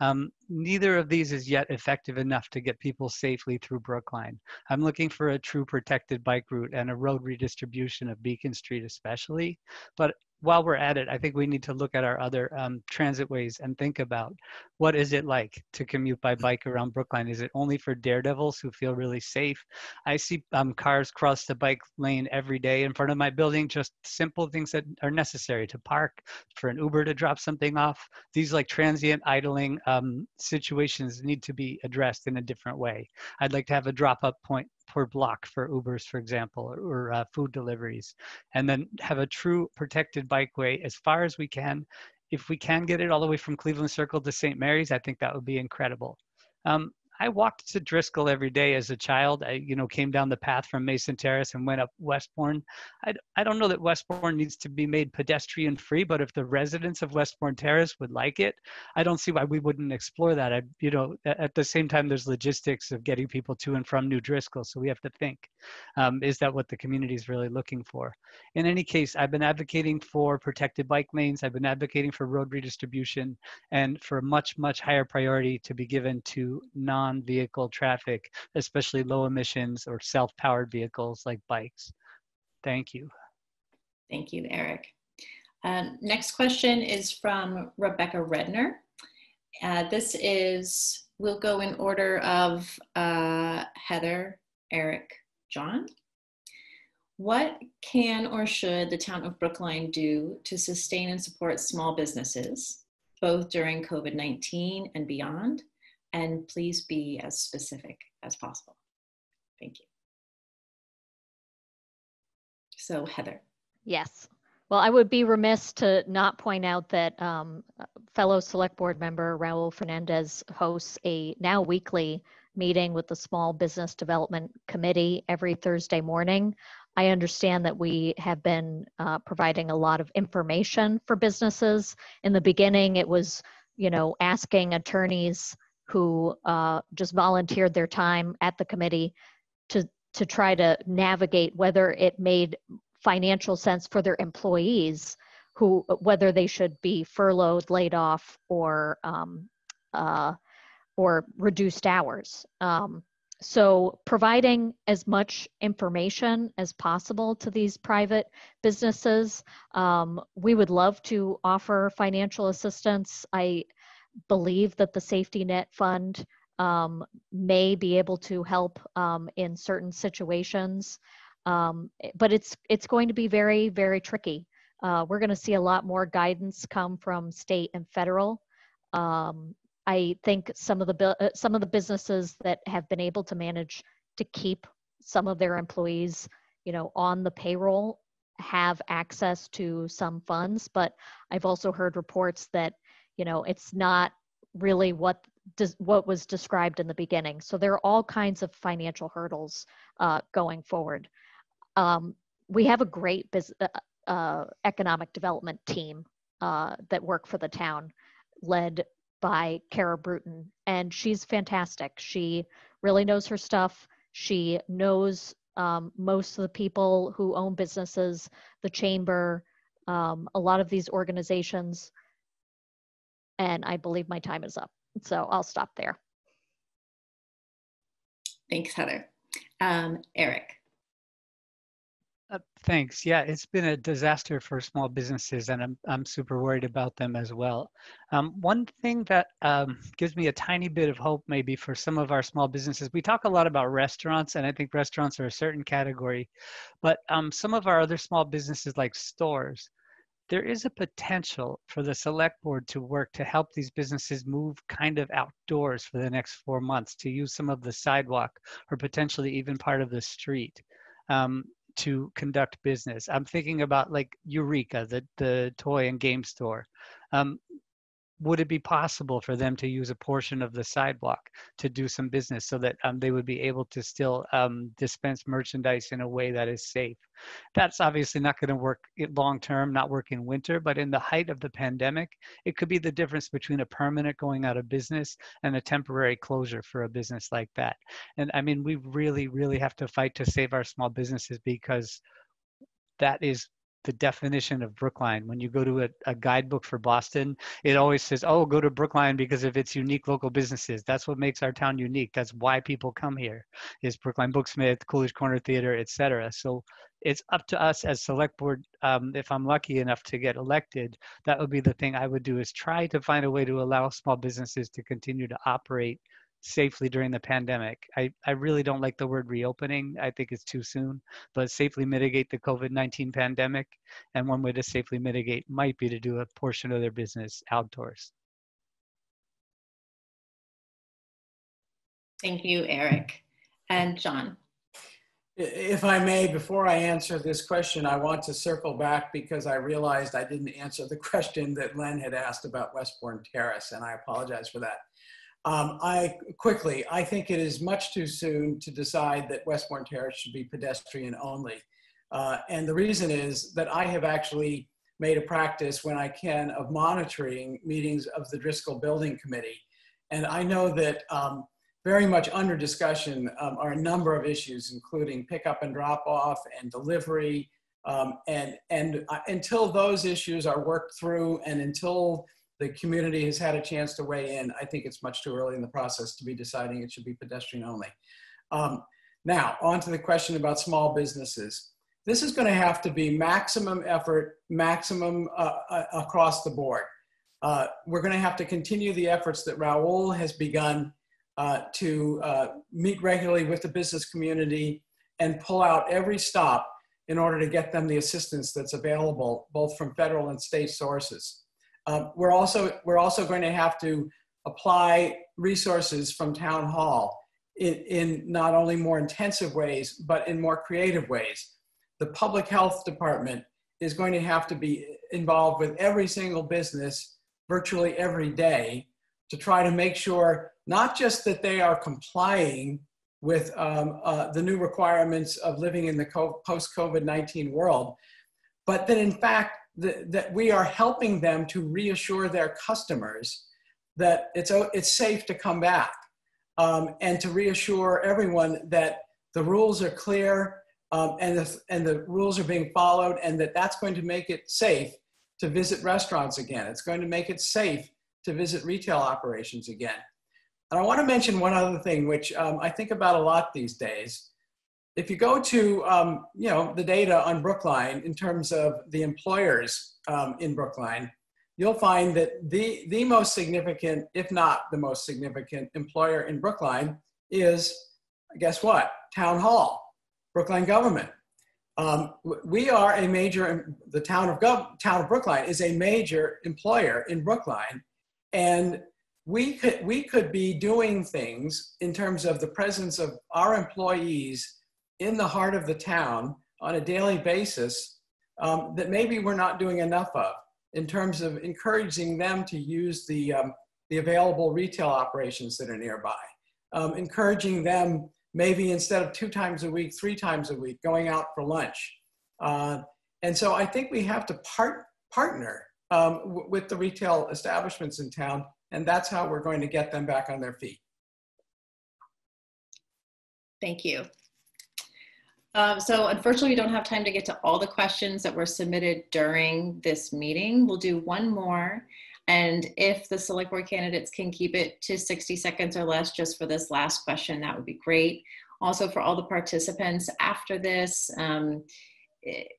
Um, neither of these is yet effective enough to get people safely through Brookline. I'm looking for a true protected bike route and a road redistribution of Beacon Street especially. But while we're at it, I think we need to look at our other um, transit ways and think about what is it like to commute by bike around Brookline? Is it only for daredevils who feel really safe? I see um, cars cross the bike lane every day in front of my building, just simple things that are necessary to park, for an Uber to drop something off. These like transient idling um, situations need to be addressed in a different way. I'd like to have a drop up point per block for Ubers, for example, or, uh, food deliveries, and then have a true protected bikeway as far as we can. If we can get it all the way from Cleveland Circle to St. Mary's, I think that would be incredible. Um, I walked to Driscoll every day as a child. I, you know, came down the path from Mason Terrace and went up Westbourne. I, I don't know that Westbourne needs to be made pedestrian free, but if the residents of Westbourne Terrace would like it, I don't see why we wouldn't explore that. I, you know, at, the same time, there's logistics of getting people to and from New Driscoll, so we have to think: um, is that what the community is really looking for? In any case, I've been advocating for protected bike lanes. I've been advocating for road redistribution and for a much, much higher priority to be given to non-vehicle traffic, especially low emissions or self-powered vehicles like bikes. Thank you. Thank you, Eric. Uh, next question is from Rebecca Redner. Uh, this is, we'll go in order of uh, Heather, Eric, John. What can or should the town of Brookline do to sustain and support small businesses, both during COVID-19 and beyond? And please be as specific as possible. Thank you. So Heather. Yes. Well, I would be remiss to not point out that um, fellow select board member Raul Fernandez hosts a now weekly meeting with the Small Business Development Committee every Thursday morning. I understand that we have been uh, providing a lot of information for businesses. In the beginning, it was, you know, asking attorneys who uh, just volunteered their time at the committee to to try to navigate whether it made financial sense for their employees who whether they should be furloughed laid off or um, uh, or reduced hours. Um, so providing as much information as possible to these private businesses um, we would love to offer financial assistance. I believe that the safety net fund um, may be able to help um, in certain situations um, but it's it's going to be very very tricky. Uh, we're going to see a lot more guidance come from state and federal. Um, I think some of the uh, some of the businesses that have been able to manage to keep some of their employees, you know, on the payroll have access to some funds, but I've also heard reports that, you know, it's not really what does, what was described in the beginning. So there are all kinds of financial hurdles uh, going forward um, we have a great bus- uh, uh, economic development team uh, that work for the town, led by Kara Brewton, and she's fantastic. She really knows her stuff. She knows um, most of the people who own businesses, the chamber, um, a lot of these organizations. And I believe my time is up. So I'll stop there. Thanks, Heather. Um, Eric. Uh, thanks. Yeah, it's been a disaster for small businesses, and I'm I'm super worried about them as well. Um, one thing that um, gives me a tiny bit of hope, maybe for some of our small businesses, we talk a lot about restaurants, and I think restaurants are a certain category, but um, some of our other small businesses, like stores, there is a potential for the select board to work to help these businesses move kind of outdoors for the next four months to use some of the sidewalk or potentially even part of the street. Um, to conduct business. I'm thinking about like Eureka, the, the toy and game store. Um, would it be possible for them to use a portion of the sidewalk to do some business so that um, they would be able to still um, dispense merchandise in a way that is safe? That's obviously not going to work long term, not work in winter, but in the height of the pandemic, it could be the difference between a permanent going out of business and a temporary closure for a business like that. And I mean, we really, really have to fight to save our small businesses because that is the definition of Brookline. When you go to a, a, guidebook for Boston, it always says, oh, go to Brookline because of its unique local businesses. That's what makes our town unique. That's why people come here is Brookline Booksmith, Coolidge Corner Theater, etc. So it's up to us as select board. Um, if I'm lucky enough to get elected, that would be the thing I would do is try to find a way to allow small businesses to continue to operate safely during the pandemic. I, I really don't like the word reopening. I think it's too soon, but safely mitigate the COVID 19 pandemic. And one way to safely mitigate might be to do a portion of their business outdoors. Thank you, Eric. And John. If I may, before I answer this question, I want to circle back because I realized I didn't answer the (laughs) question that Len had asked about Westbourne Terrace, and I apologize for that. Um, I quickly, I think it is much too soon to decide that Westbourne Terrace should be pedestrian only. Uh, and the reason is that I have actually made a practice when I can of monitoring meetings of the Driscoll Building Committee. And I know that um, very much under discussion um, are a number of issues, including pickup and drop off and delivery. Um, and and uh, until those issues are worked through and until the community has had a chance to weigh in. I think it's much too early in the process to be deciding it should be pedestrian only. Um, now, on to the question about small businesses. This is going to have to be maximum effort, maximum uh, uh, across the board. Uh, we're going to have to continue the efforts that Raul has begun uh, to uh, meet regularly with the business community and pull out every stop in order to get them the assistance that's available, both from federal and state sources. Um, we're also we're also going to have to apply resources from town hall in, in not only more intensive ways but in more creative ways. The public health department is going to have to be involved with every single business virtually every day to try to make sure not just that they are complying with um, uh, the new requirements of living in the post COVID 19 world, but that in fact that, that we are helping them to reassure their customers that it's, it's safe to come back um, and to reassure everyone that the rules are clear um, and, the, and the rules are being followed and that that's going to make it safe to visit restaurants again. It's going to make it safe to visit retail operations again. And I want to mention one other thing, which um, I think about a lot these days, if you go to um, you know the data on Brookline in terms of the employers um, in Brookline, you'll find that the the most significant, if not the most significant, employer in Brookline is guess what? Town Hall, Brookline government. Um, we are a major. The town of Gov, town of Brookline is a major employer in Brookline, and we could we could be doing things in terms of the presence of our employees in the heart of the town on a daily basis um, that maybe we're not doing enough of in terms of encouraging them to use the, um, the available retail operations that are nearby. Um, encouraging them maybe instead of two times a week, three times a week, going out for lunch. Uh, and so I think we have to part, partner um, with the retail establishments in town, and that's how we're going to get them back on their feet. Thank you. Um, so unfortunately, we don't have time to get to all the questions that were submitted during this meeting. We'll do one more. And if the select board candidates can keep it to 60 seconds or less just for this last question, that would be great. Also for all the participants after this, um,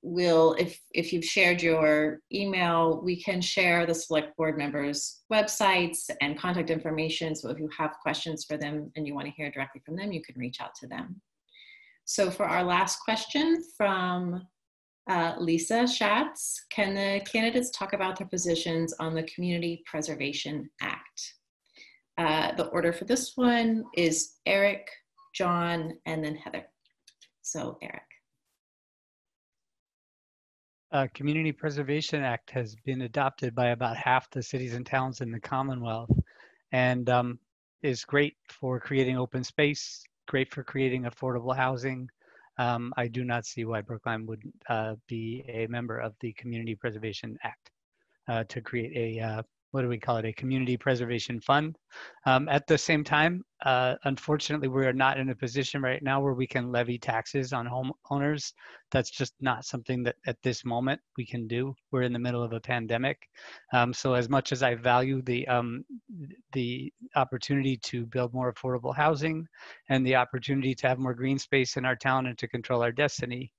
will, if, if you've shared your email, we can share the select board members' websites and contact information. So if you have questions for them and you want to hear directly from them, you can reach out to them. So for our last question from uh, Lisa Schatz, can the candidates talk about their positions on the Community Preservation Act? Uh, the order for this one is Eric, John, and then Heather. So Eric. Uh, Community Preservation Act has been adopted by about half the cities and towns in the Commonwealth and um, is great for creating open space, great for creating affordable housing. Um, I do not see why Brookline would uh, be a member of the Community Preservation Act uh, to create a uh, what do we call it, a community preservation fund. Um, at the same time, uh, unfortunately, we are not in a position right now where we can levy taxes on homeowners. That's just not something that at this moment we can do. We're in the middle of a pandemic. Um, so as much as I value the, um, the opportunity to build more affordable housing and the opportunity to have more green space in our town and to control our destiny,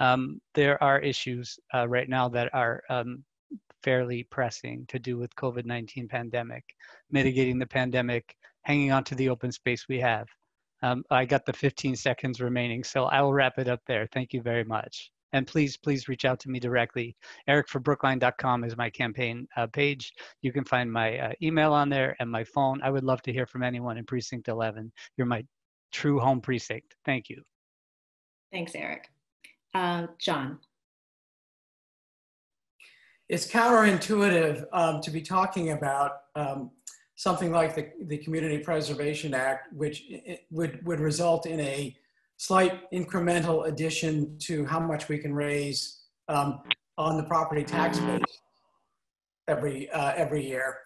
um, there are issues uh, right now that are um, fairly pressing to do with COVID-19 pandemic, mitigating the pandemic, hanging on to the open space we have. Um, I got the 15 seconds remaining, so I will wrap it up there. Thank you very much. And please, please reach out to me directly. ericforbrookline.com is my campaign uh, page. You can find my uh, email on there and my phone. I would love to hear from anyone in Precinct 11. You're my true home precinct. Thank you. Thanks, Eric. Uh, John it's counterintuitive um, to be talking about um, something like the, the Community Preservation Act, which would, would result in a slight incremental addition to how much we can raise um, on the property tax base every, uh, every year.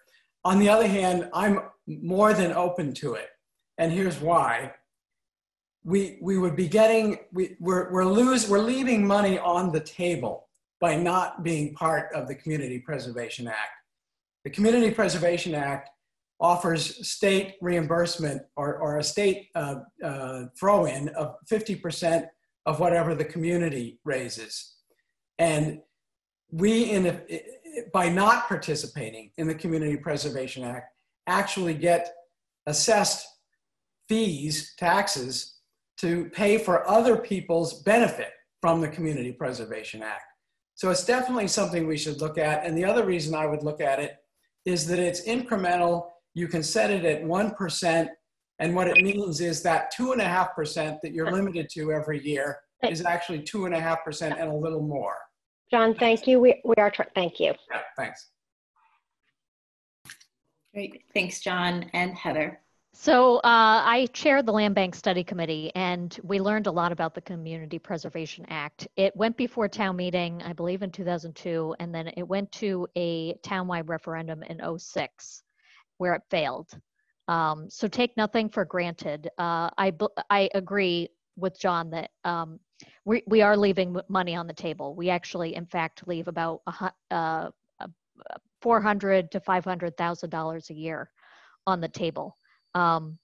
On the other hand, I'm more than open to it. And here's why. We, we would be getting, we, we're, we're, lose, we're leaving money on the table by not being part of the Community Preservation Act. The Community Preservation Act offers state reimbursement or, or a state uh, uh, throw in of 50% of whatever the community raises. And we, in a, by not participating in the Community Preservation Act, actually get assessed fees, taxes, to pay for other people's benefit from the Community Preservation Act. So it's definitely something we should look at. And the other reason I would look at it is that it's incremental. You can set it at 1%. And what it means is that 2.5% that you're limited to every year is actually 2.5% and a little more. John, thank you. We, we are, thank you. Yeah, thanks. Great. Thanks, John and Heather. So uh, I chaired the Land Bank Study Committee, and we learned a lot about the Community Preservation Act. It went before town meeting, I believe, in 2002, and then it went to a townwide referendum in 06, where it failed. Um, so take nothing for granted. Uh, I I agree with John that um, we we are leaving money on the table. We actually, in fact, leave about a, uh, 400 to 500 thousand dollars a year on the table. Um,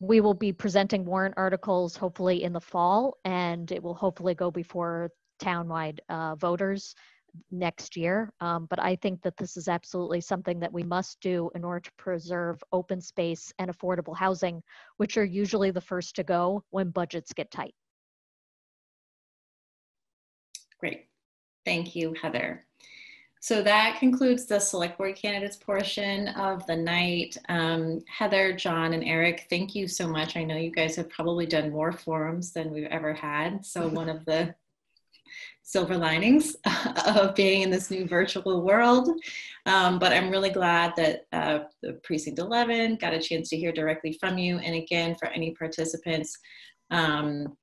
we will be presenting warrant articles hopefully in the fall, and it will hopefully go before townwide uh, voters next year. Um, but I think that this is absolutely something that we must do in order to preserve open space and affordable housing, which are usually the first to go when budgets get tight. Great. Thank you, Heather. So that concludes the select board candidates portion of the night. Um, Heather, John, and Eric, thank you so much. I know you guys have probably done more forums than we've ever had. So (laughs) one of the silver linings (laughs) of being in this new virtual world. Um, but I'm really glad that uh, the Precinct 11 got a chance to hear directly from you. And again, for any participants, um,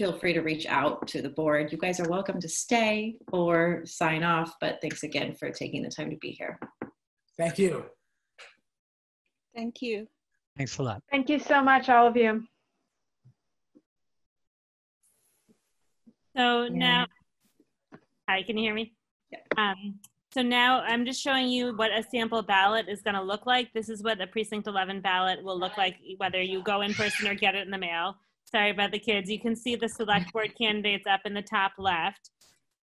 feel free to reach out to the board. You guys are welcome to stay or sign off, but thanks again for taking the time to be here. Thank you. Thank you. Thanks a lot. Thank you so much, all of you. So yeah. now, hi, can you hear me? Yeah. Um, so now I'm just showing you what a sample ballot is going to look like. This is what a precinct 11 ballot will look like, whether you go in person or get it in the mail. Sorry about the kids. You can see the select (laughs) board candidates up in the top left.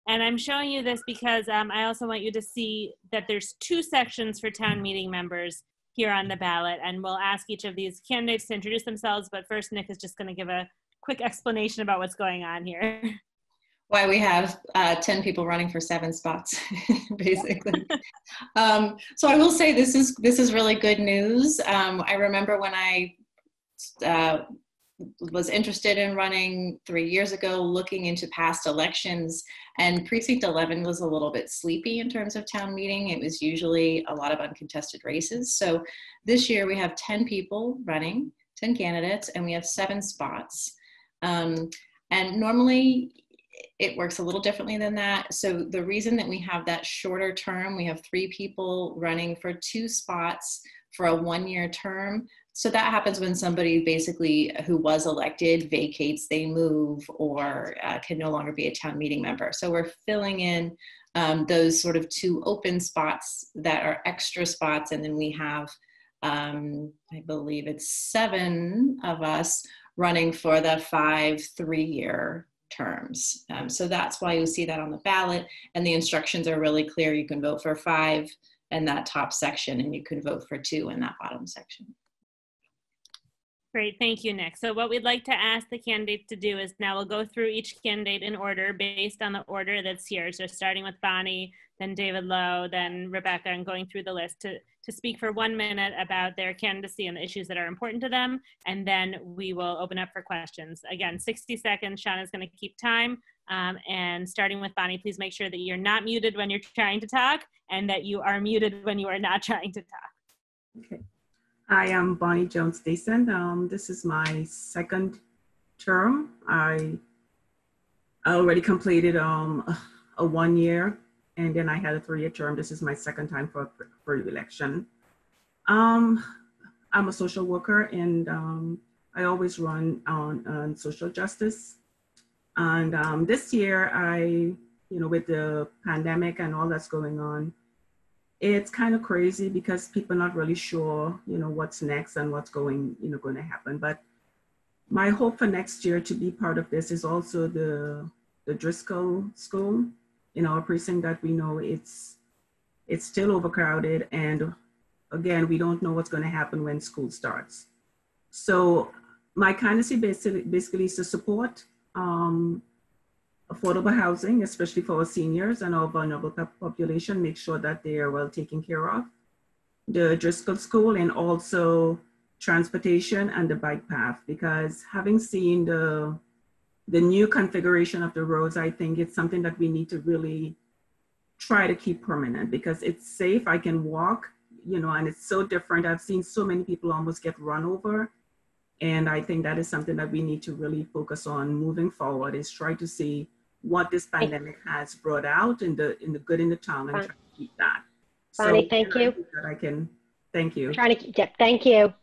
And I'm showing you this because um, I also want you to see that there's two sections for town meeting members here on the ballot. And we'll ask each of these candidates to introduce themselves. But first, Nick is just going to give a quick explanation about what's going on here. (laughs) Why we have uh, 10 people running for seven spots, (laughs) basically. um, so I will say this is this is really good news. Um, I remember when I uh, was interested in running three years ago, looking into past elections, and Precinct 11 was a little bit sleepy in terms of town meeting. It was usually a lot of uncontested races. So this year we have 10 people running, 10 candidates, and we have seven spots. Um, and normally it works a little differently than that. So the reason that we have that shorter term, we have three people running for two spots for a one year term so that happens when somebody basically who was elected vacates, they move, or uh, can no longer be a town meeting member. So we're filling in um, those sort of two open spots that are extra spots, and then we have, um, I believe it's seven of us running for the five three-year terms. Um, so that's why you see that on the ballot, and the instructions are really clear. You can vote for five in that top section, and you can vote for two in that bottom section. Great, thank you, Nick. So what we'd like to ask the candidates to do is now we'll go through each candidate in order based on the order that's here. So starting with Bonnie, then David Lowe, then Rebecca, and going through the list to, to speak for one minute about their candidacy and the issues that are important to them. And then we will open up for questions. Again, 60 seconds, Shauna's gonna keep time. Um, and starting with Bonnie, please make sure that you're not muted when you're trying to talk and that you are muted when you are not (laughs) trying to talk. Okay. I am Bonnie Jones Dason. Um, this is my second term. I already completed um, a one year and then I had a three year term. This is my second time for, for election. Um, I'm a social worker and um, I always run on, on social justice. And um, this year I, you know, with the pandemic and all that's going on, it's kind of crazy because people are not really sure, you know, what's next and what's going, you know, going to happen. But my hope for next year to be part of this is also the the Driscoll School in our precinct that we know it's it's still overcrowded and again we don't know what's going to happen when school starts. So my candidacy basically basically is to support um, affordable housing, especially for our seniors and our vulnerable population, make sure that they are well taken care of. The Driscoll School and also transportation and the bike path, because having seen the, the new configuration of the roads, I think it's something that we need to really try to keep permanent because it's safe. I can walk, you know, and it's so different. I've seen so many people almost get run over. And I think that is something that we need to really focus on moving forward is try to see what this pandemic has brought out in the in the good in the town and try to keep that. Bonnie, so, thank you. That I can thank you. I'm trying to keep, yeah, thank you.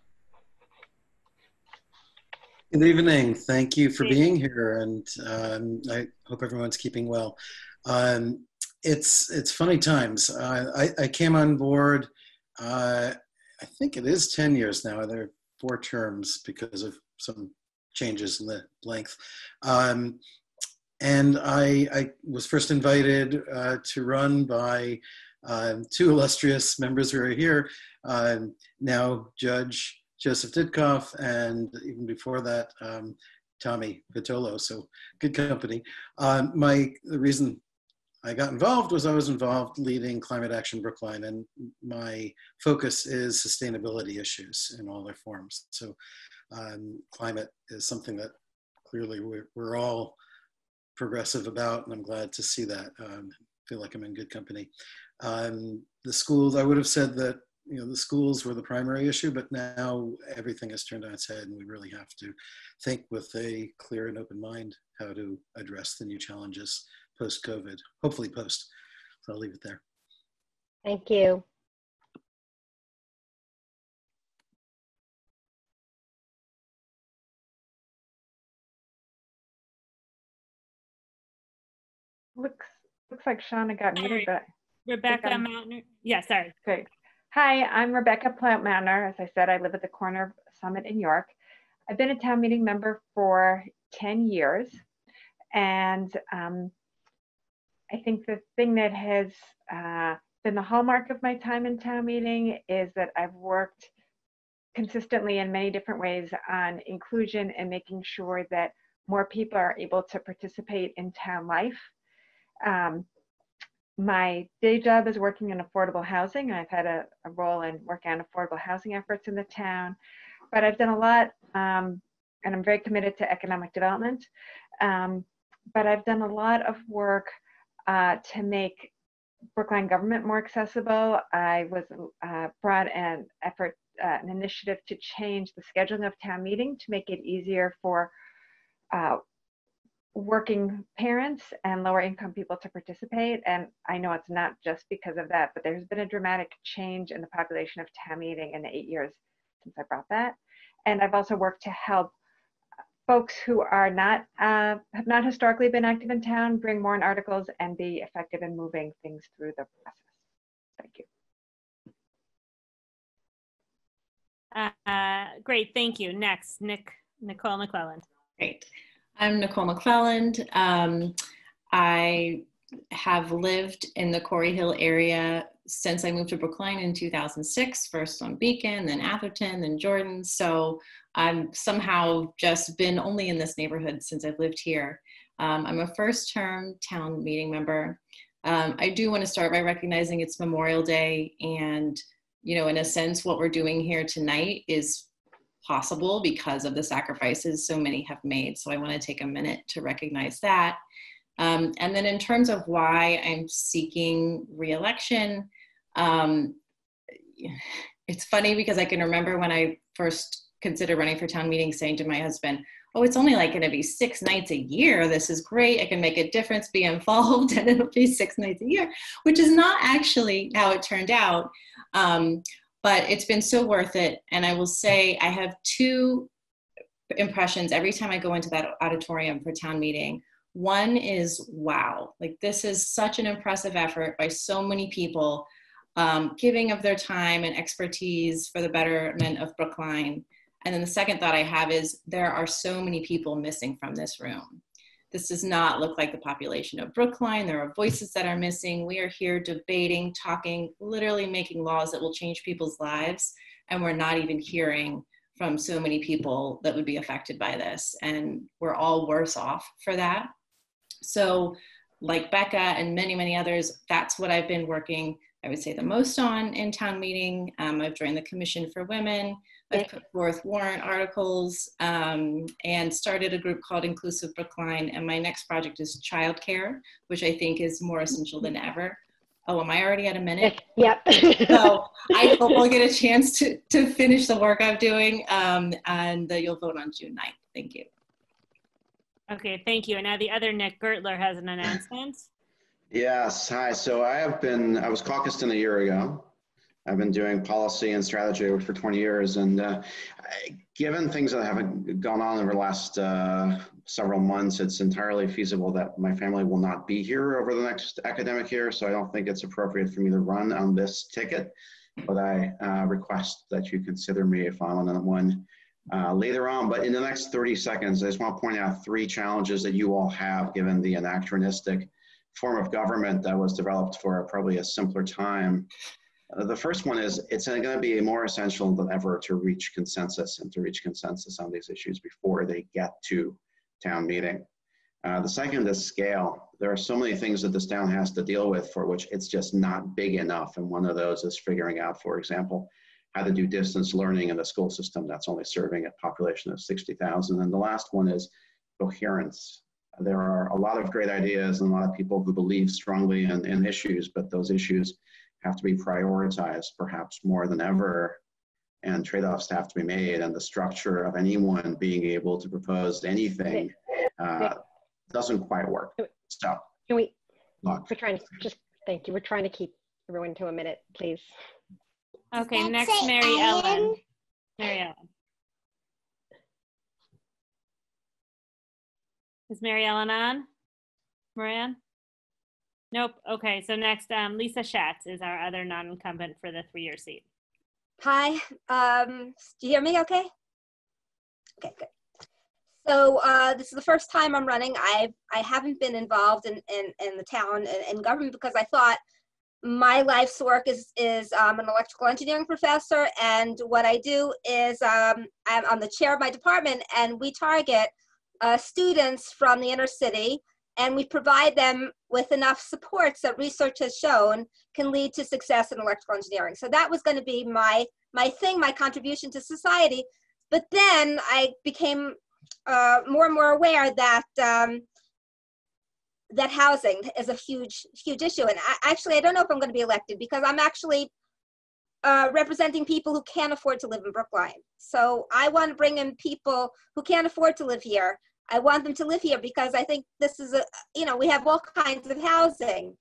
Good evening. Thank you for being here, and um, I hope everyone's keeping well. Um, it's it's funny times. Uh, I, I came on board. Uh, I think it is ten years now. There are four terms because of some changes in the length. Um, and I, I was first invited uh, to run by um, two illustrious members who are here, um, now Judge Joseph Ditkoff, and even before that, um, Tommy Vitolo, so good company. Um, my, the reason I got involved was I was involved leading Climate Action Brookline, and my focus is sustainability issues in all their forms. So um, climate is something that clearly we're, we're all progressive about, and I'm glad to see that. Um, feel like I'm in good company. Um, the schools, I would have said that you know the schools were the primary issue, but now everything has turned on its head, and we really have to think with a clear and open mind how to address the new challenges post COVID. Hopefully post. So I'll leave it there. Thank you. Looks looks like Shauna got muted, but Rebecca Mautner. Yeah, sorry. Great. Hi, I'm Rebecca Plaut Mautner. As I said, I live at the corner of Summit in York. I've been a town meeting member for 10 years. And um, I think the thing that has uh, been the hallmark of my time in town meeting is that I've worked consistently in many different ways on inclusion and making sure that more people are able to participate in town life. Um, my day job is working in affordable housing. I've had a, a, role in working on affordable housing efforts in the town, but I've done a lot, um, and I'm very committed to economic development. Um, but I've done a lot of work uh, to make Brookline government more accessible. I was uh, brought an effort, uh, an initiative to change the scheduling of town meeting to make it easier for uh, working parents and lower income people to participate. And I know it's not just because of that, but there's been a dramatic change in the population of town meeting in the eight years since I brought that. And I've also worked to help folks who are not uh, have not historically been active in town bring more in articles and be effective in moving things through the process. Thank you. Uh, great, thank you. Next, Nick Nicole McClelland. Great. I'm Nicole McClelland. Um, I have lived in the Corey Hill area since I moved to Brookline in 2006, first on Beacon, then Atherton, then Jordan. So I've somehow just been only in this neighborhood since I've lived here. Um, I'm a first term town meeting member. Um, I do want to start by recognizing it's Memorial Day and you know, in a sense, what we're doing here tonight is possible because of the sacrifices so many have made. So I want to take a minute to recognize that. Um, and then in terms of why I'm seeking reelection, um, it's funny because I can remember when I first considered running for town meeting saying to my husband, oh, it's only like going to be six nights a year. This is great. I can make a difference, be involved, (laughs) and it'll be six nights a year, which is not actually how it turned out. Um, but it's been so worth it. And I will say I have two impressions every time I go into that auditorium for town meeting. One is wow, like this is such an impressive effort by so many people um, giving of their time and expertise for the betterment of Brookline. And then the second thought I have is there are so many people missing from this room. This does not look like the population of Brookline. There are voices that are missing. We are here debating, talking, literally making laws that will change people's lives. And we're not even hearing from so many people that would be affected by this. And we're all worse off for that. So, like Becca and many, many others, that's what I've been working, I would say, the most on in town meeting. Um, I've joined the Commission for Women. I've put forth warrant articles um, and started a group called Inclusive Brookline. And my next project is childcare, which I think is more essential than ever. Oh, am I already at a minute? Yep. so (laughs) I hope I'll get a chance to, to finish the work I'm doing um, and uh, you'll vote on June 9th. Thank you. Okay, thank you. And now the other Nick Gertler has an announcement. (laughs) Yes, hi. So I have been, I was caucused in a year ago. I've been doing policy and strategy for 20 years, and uh, given things that haven't gone on over the last uh, several months, it's entirely feasible that my family will not be here over the next academic year. So I don't think it's appropriate for me to run on this ticket, but I uh, request that you consider me if I'm on one uh, later on. But in the next 30 seconds, I just want to point out three challenges that you all have given the anachronistic form of government that was developed for probably a simpler time uh, the first one is it's going to be more essential than ever to reach consensus and to reach consensus on these issues before they get to town meeting. Uh, the second is scale. There are so many things that this town has to deal with for which it's just not big enough. And one of those is figuring out, for example, how to do distance learning in the school system that's only serving a population of 60,000. And the last one is coherence. There are a lot of great ideas and a lot of people who believe strongly in, in issues, but those issues have to be prioritized perhaps more than ever and trade-offs have to be made and the structure of anyone being able to propose anything uh, doesn't quite work. So can we look. we're trying to just thank you. We're trying to keep everyone to a minute please. Okay next mary ellen. ellen. Mary ellen. Is mary ellen on? Moran Nope. Okay. So next, um, Lisa Schatz is our other non-incumbent for the three-year seat. Hi. Um, do you hear me okay? Okay, good. so uh, this is the first time I'm running. I've I haven't been involved in in, in the town and government because I thought my life's work is is um, an electrical engineering professor, and what I do is um, I'm, I'm the chair of my department, and we target uh, students from the inner city, and we provide them with enough supports that research has shown can lead to success in electrical engineering. So that was going to be my my thing, my contribution to society. But then I became uh, more and more aware that um, that housing is a huge, huge issue. And I, actually, I don't know if I'm going to be elected because I'm actually uh, representing people who can't afford to live in Brookline. So I want to bring in people who can't afford to live here. I want them to live here because I think this is a, you know, we have all kinds of housing.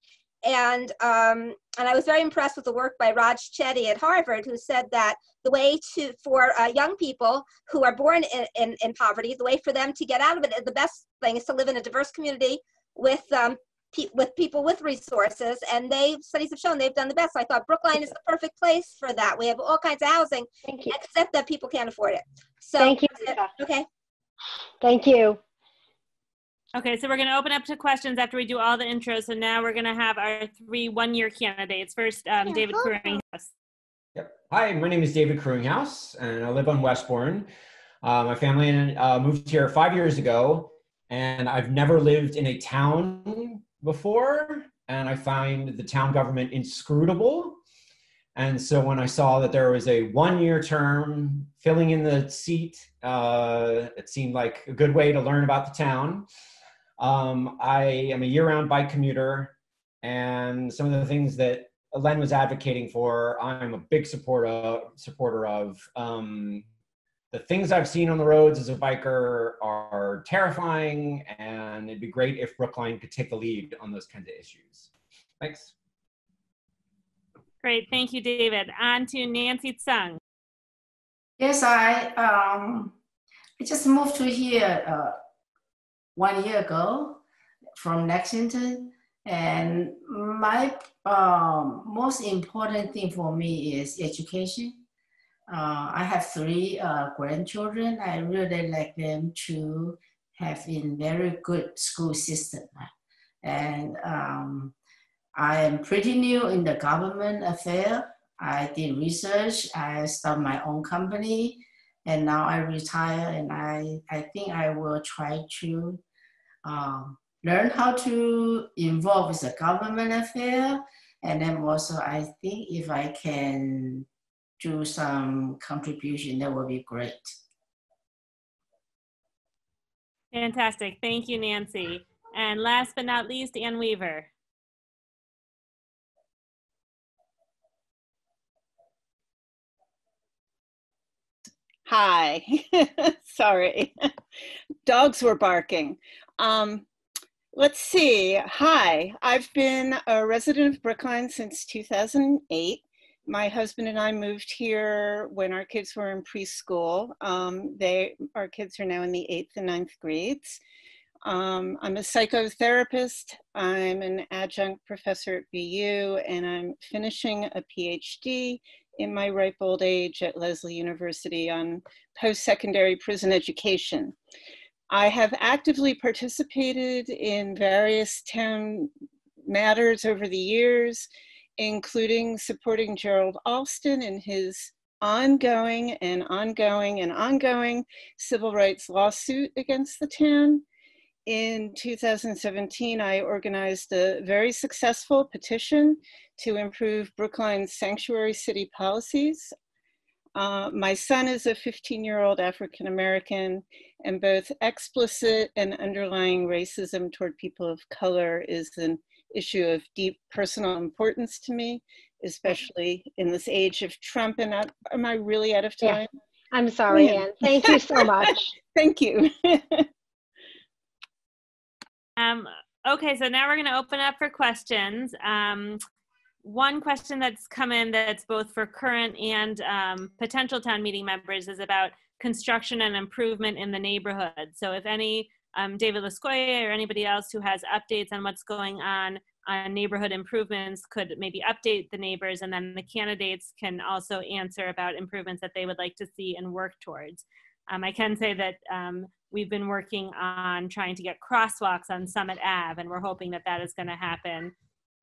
And um, and I was very impressed with the work by Raj Chetty at Harvard, who said that the way to for uh, young people who are born in, in, in poverty, the way for them to get out of it, the best thing is to live in a diverse community with um, pe with people with resources, and they studies have shown they've done the best. So I thought Brookline is the perfect place for that. We have all kinds of housing, except that people can't afford it. So Thank you. Okay. Thank you. Okay, so we're going to open up to questions after we do all the intros. So now we're going to have our three one-year candidates. First, um, David Curinghouse. Yep. Hi, my name is David Curinghouse, and I live on Westbourne. Uh, my family uh, moved here five years ago, and I've never lived in a town before, and I find the town government inscrutable. And so when I saw that there was a one-year term filling in the seat, uh, it seemed like a good way to learn about the town. Um, I am a year-round bike commuter, and some of the things that Len was advocating for, I'm a big supporter supporter of. Um, the things I've seen on the roads as a biker are terrifying, and it'd be great if Brookline could take the lead on those kinds of issues. Thanks. Great, thank you, David. On to Nancy Tsung. Yes, I um, I just moved to here uh, one year ago from Lexington, and my um, most important thing for me is education. Uh, I have three uh, grandchildren. I really like them to have in very good school system, and um, I am pretty new in the government affair. I did research. I started my own company, and now I retire. And I, I think I will try to um, learn how to involve with the government affair. And then also, I think if I can do some contribution, that would be great. Fantastic. Thank you, Nancy. And last but not least, Ann Weaver. Hi. (laughs) Sorry. Dogs were barking. Um, let's see. Hi. I've been a resident of Brookline since 2008. My husband and I moved here when our kids were in preschool. Um, they, our kids are now in the eighth and ninth grades. Um, I'm a psychotherapist. I'm an adjunct professor at BU, and I'm finishing a PhD in my ripe old age at Lesley University on post-secondary prison education. I have actively participated in various town matters over the years, including supporting Gerald Alston in his ongoing and ongoing and ongoing civil rights lawsuit against the town. In 2017, I organized a very successful petition to improve Brookline's sanctuary city policies. Uh, my son is a 15 year old African American, and both explicit and underlying racism toward people of color is an issue of deep personal importance to me, especially in this age of Trump. And I, am I really out of time? Yeah. I'm sorry, Anne. Thank you so much. (laughs) Thank you. (laughs) um, okay, so now we're going to open up for questions. Um, one question that's come in that's both for current and um, potential town meeting members is about construction and improvement in the neighborhood. So if any, um, David Lescohier or anybody else who has updates on what's going on on neighborhood improvements could maybe update the neighbors and then the candidates can also answer about improvements that they would like to see and work towards. Um, I can say that um, we've been working on trying to get crosswalks on Summit Ave, and we're hoping that that is going to happen.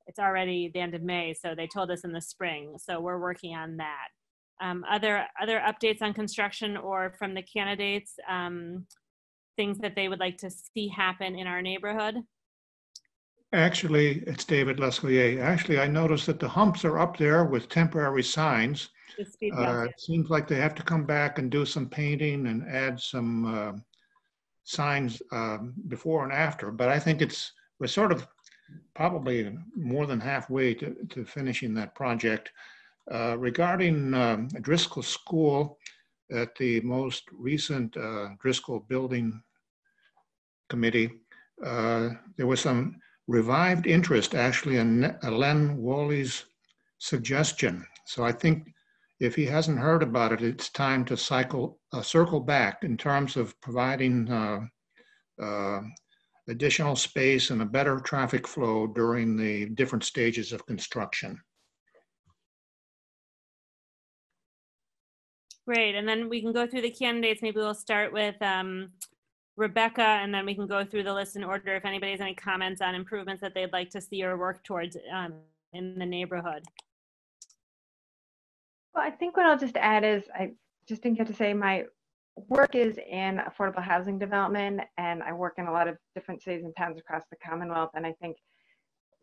It's already the end of May, so they told us in the spring. So we're working on that. Um, other other updates on construction or from the candidates, um, things that they would like to see happen in our neighborhood. Actually, it's David Lescohier. Actually, I noticed that the humps are up there with temporary signs. Uh. It seems like they have to come back and do some painting and add some uh, signs um, before and after. But I think it's, we're sort of probably more than halfway to, to finishing that project. Uh, Regarding um, Driscoll School, at the most recent uh, Driscoll Building Committee, uh, there was some revived interest actually in Len Woolley's suggestion. So I think if he hasn't heard about it, it's time to cycle, uh, circle back in terms of providing uh, uh, additional space and a better traffic flow during the different stages of construction. Great, and then we can go through the candidates. Maybe we'll start with um, Rebecca, and then we can go through the list in order if anybody has any comments on improvements that they'd like to see or work towards um, in the neighborhood. Well, I think what I'll just add is I just didn't get to say my work is in affordable housing development and I work in a lot of different cities and towns across the Commonwealth. And I think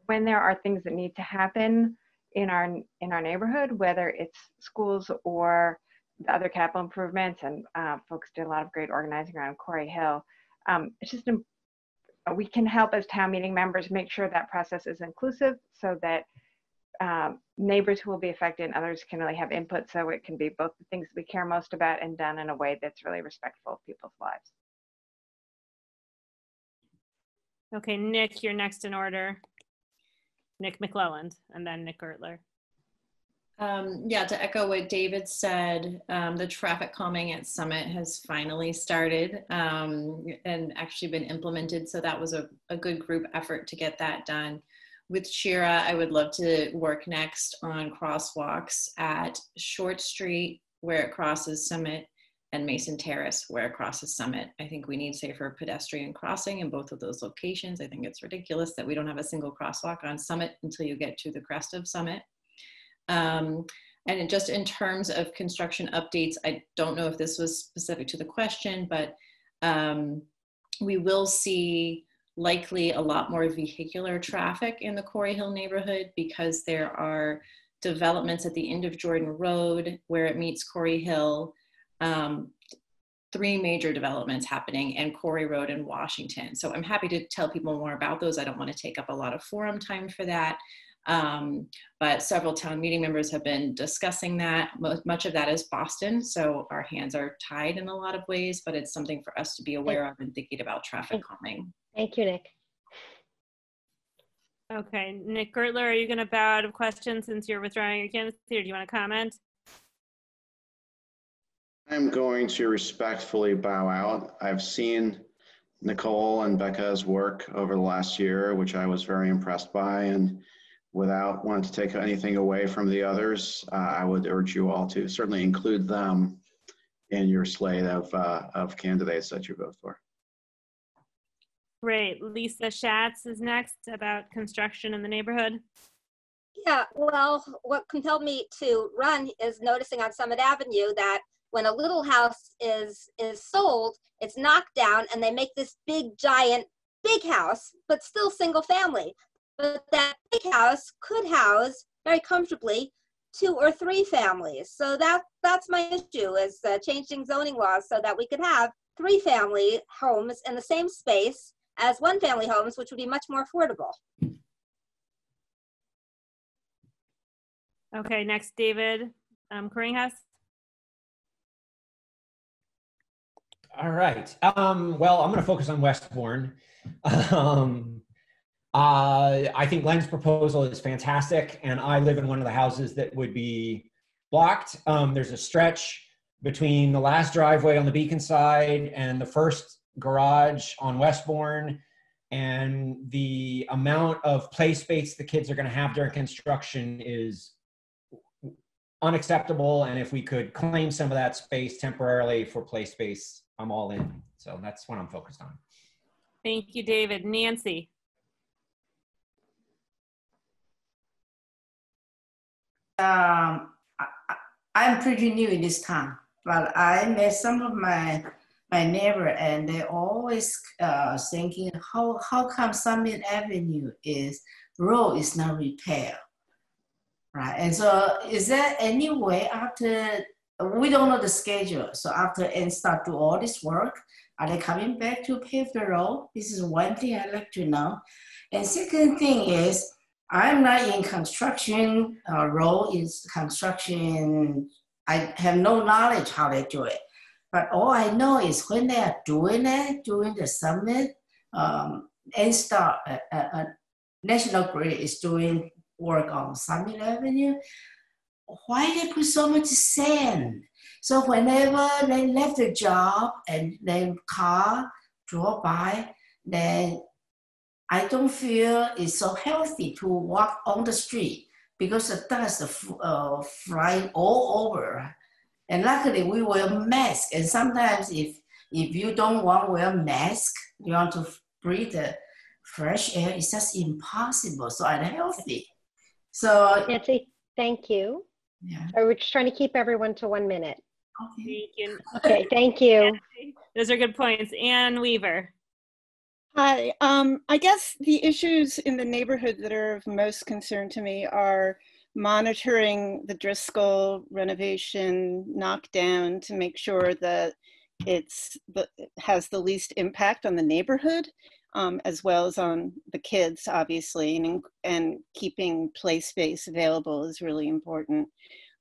when there are things that need to happen in our in our neighborhood, whether it's schools or the other capital improvements, and uh, folks did a lot of great organizing around Corey Hill. Um, it's just im- we can help as town meeting members make sure that process is inclusive so that um, neighbors who will be affected and others can really have input so it can be both the things we care most about and done in a way that's really respectful of people's lives. Okay, Nick, you're next in order. Nick McClelland, and then Nick Gertler. Um, yeah, to echo what David said, um, the traffic calming at Summit has finally started um, and actually been implemented. So that was a, a good group effort to get that done. With Shira, I would love to work next on crosswalks at Short Street where it crosses Summit and Mason Terrace where it crosses Summit. I think we need safer pedestrian crossing in both of those locations. I think it's ridiculous that we don't have a single crosswalk on Summit until you get to the crest of Summit. Um, and just in terms of construction updates, I don't know if this was specific to the question, but um, we will see likely a lot more vehicular traffic in the Corey Hill neighborhood because there are developments at the end of Jordan Road where it meets Corey Hill. Um, three major developments happening and Corey Road in Washington. So I'm happy to tell people more about those. I don't want to take up a lot of forum time for that. Um, but several town meeting members have been discussing that. Much of that is Boston, so our hands are tied in a lot of ways, but it's something for us to be aware of and thinking about traffic calming. Thank you, Nick. Okay, Nick Gertler, are you going to bow out of questions since you're withdrawing your candidacy, or do you want to comment? I'm going to respectfully bow out. I've seen Nicole and Becca's work over the last year, which I was very impressed by. And without wanting to take anything away from the others, uh, I would urge you all to certainly include them in your slate of, uh, of candidates that you vote for. Great. Lisa Schatz is next about construction in the neighborhood. Yeah, well, what compelled me to run is noticing on Summit Avenue that when a little house is is sold, it's knocked down and they make this big giant big house, but still single family. But that big house could house very comfortably two or three families. So that that's my issue is uh, changing zoning laws so that we could have three family homes in the same space as one family homes, which would be much more affordable. Okay, next, David um, Coringhouse. All right. Um, well, I'm going to focus on Westbourne. Um, uh, I think Len's proposal is fantastic, and I live in one of the houses that would be blocked. Um, there's a stretch between the last driveway on the Beacon side and the first garage on Westbourne, and the amount of play space the kids are going to have during construction is unacceptable. And if we could claim some of that space temporarily for play space, I'm all in. So that's what I'm focused on. Thank you, David. Nancy. Um, I, I'm pretty new in this town, but I met some of my my neighbor, and they always uh, thinking, how how come Summit Avenue is road is not repaired, right? And so, is there any way after we don't know the schedule, so after and start do all this work, are they coming back to pave the road? This is one thing I'd like to know. And second thing is, I'm not in construction uh, role is construction. I have no knowledge how they do it, but all I know is when they are doing it during the summit, um, NSTAR, uh, uh, uh, National Grid is doing work on Summit Avenue. Why they put so much sand? So whenever they left the job and then car drove by, then I don't feel it's so healthy to walk on the street because the dust uh, flying all over. And luckily we wear mask. And sometimes if, if you don't want to wear mask, you want to breathe the fresh air, it's just impossible. So unhealthy. So Nancy, thank you. Yeah. We're just trying to keep everyone to one minute. Thank you. Okay, thank you. (laughs) Those are good points. Ann Weaver. Hi. Um, I guess the issues in the neighborhood that are of most concern to me are monitoring the Driscoll renovation knockdown to make sure that it's the, has the least impact on the neighborhood, um, as well as on the kids, obviously, and, and keeping play space available is really important.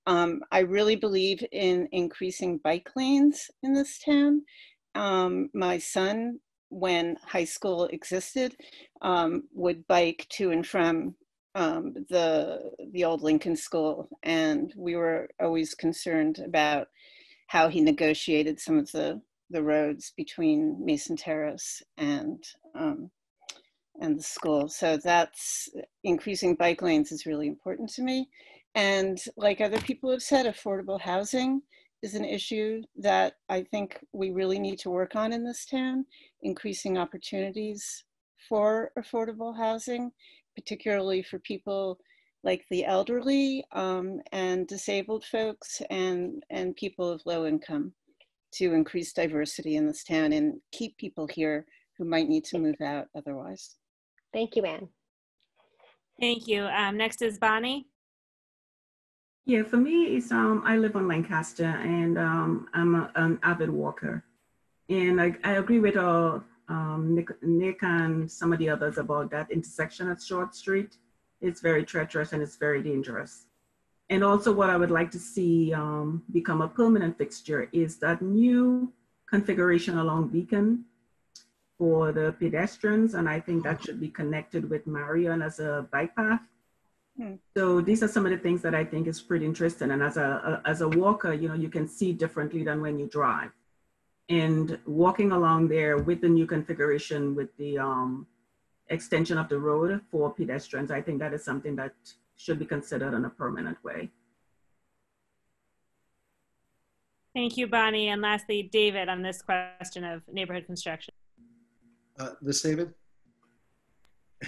Um, I really believe in increasing bike lanes in this town. Um, my son when high school existed um, would bike to and from um, the the old Lincoln School, and we were always concerned about how he negotiated some of the the roads between Mason Terrace and um, and the school. So that's increasing bike lanes is really important to me. And like other people have said, affordable housing is an issue that I think we really need to work on in this town, increasing opportunities for affordable housing, particularly for people like the elderly um, and disabled folks and, and people of low income to increase diversity in this town and keep people here who might need to move out otherwise. Thank you, Anne. Thank you. Um, next is Bonnie. Yeah, for me, it's um I live on Lancaster and um I'm a, an avid walker, and I, I agree with uh, um Nick, Nick and some of the others about that intersection at Short Street. It's very treacherous and it's very dangerous. And also, what I would like to see um, become a permanent fixture is that new configuration along Beacon for the pedestrians, and I think that should be connected with Marion as a bike path Hmm. So these are some of the things that I think is pretty interesting. And as a, a, as a walker, you know, you can see differently than when you drive. And walking along there with the new configuration, with the um, extension of the road for pedestrians, I think that is something that should be considered in a permanent way. Thank you, Bonnie. And lastly, David, on this question of neighborhood construction. Uh, this David?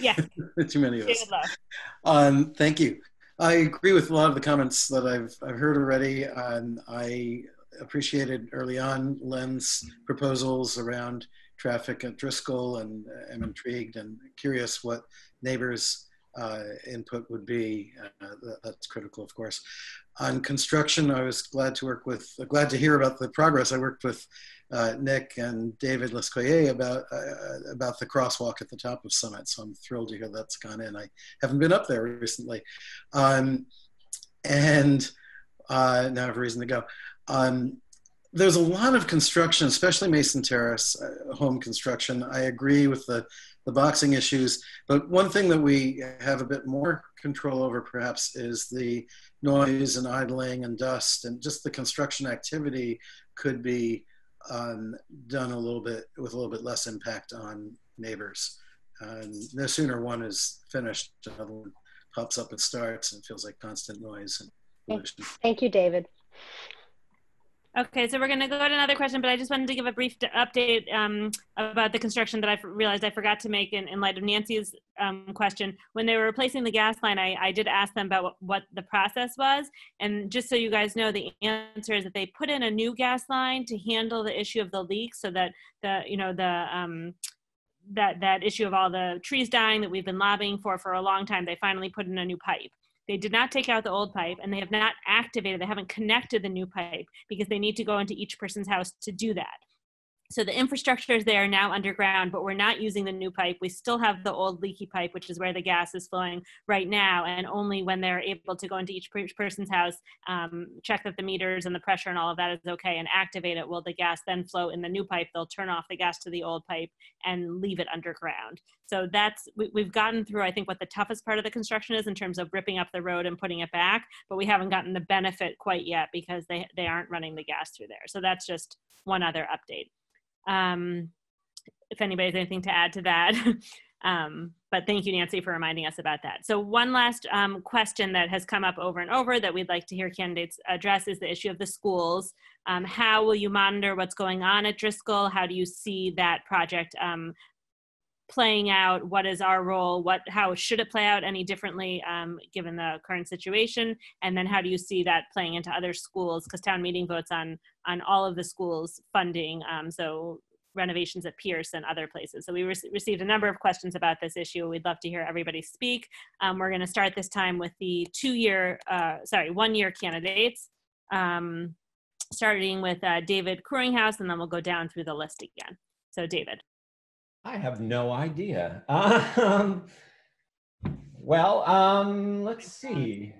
Yes. (laughs) Too many of us. Um, thank you. I agree with a lot of the comments that I've, I've heard already. And I appreciated early on Len's proposals around traffic at Driscoll and I'm intrigued and curious what neighbors uh, input would be. Uh, that, that's critical, of course. On construction, I was glad to work with, glad to hear about the progress. I worked with uh, Nick and David Lescohier about uh, about the crosswalk at the top of Summit. So I'm thrilled to hear that's gone in. I haven't been up there recently, um, and uh, now I have a reason to go. Um, there's a lot of construction, especially Mason Terrace uh, home construction. I agree with the the boxing issues, but one thing that we have a bit more control over, perhaps, is the noise and idling and dust, and just the construction activity could be um, done a little bit with a little bit less impact on neighbors. And no sooner one is finished, another one pops up and starts and feels like constant noise and pollution. Thank you, David. Okay, so we're going to go to another question, but I just wanted to give a brief update um, about the construction that I realized I forgot to make in, in light of Nancy's um, question. When they were replacing the gas line, I, I did ask them about what, what, the process was. And just so you guys know, the answer is that they put in a new gas line to handle the issue of the leak so that the, you know, the, um, that, that issue of all the trees dying that we've been lobbying for for a long time, they finally put in a new pipe. They did not take out the old pipe and they have not activated, they haven't connected the new pipe because they need to go into each person's house to do that. So the infrastructure is there now underground, but we're not using the new pipe. We still have the old leaky pipe, which is where the gas is flowing right now. And only when they're able to go into each person's house, um, check that the meters and the pressure and all of that is okay, and activate it, will the gas then flow in the new pipe. They'll turn off the gas to the old pipe and leave it underground. So that's we, we've gotten through. I think what the toughest part of the construction is in terms of ripping up the road and putting it back, but we haven't gotten the benefit quite yet because they they aren't running the gas through there. So that's just one other update. Um, if anybody has anything to add to that. (laughs) um, but thank you, Nancy, for reminding us about that. So one last um, question that has come up over and over that we'd like to hear candidates address is the issue of the schools. Um, how will you monitor what's going on at Driscoll? How do you see that project um, playing out? What is our role? What, how should it play out any differently um, given the current situation? And then how do you see that playing into other schools? Because town meeting votes on on all of the schools funding. Um, so renovations at Pierce and other places. So we re received a number of questions about this issue. We'd love to hear everybody speak. Um, we're going to start this time with the two-year, uh, sorry, one-year candidates, um, starting with uh, David Cruinghouse, and then we'll go down through the list again. So David. I have no idea. Um, well, um, let's see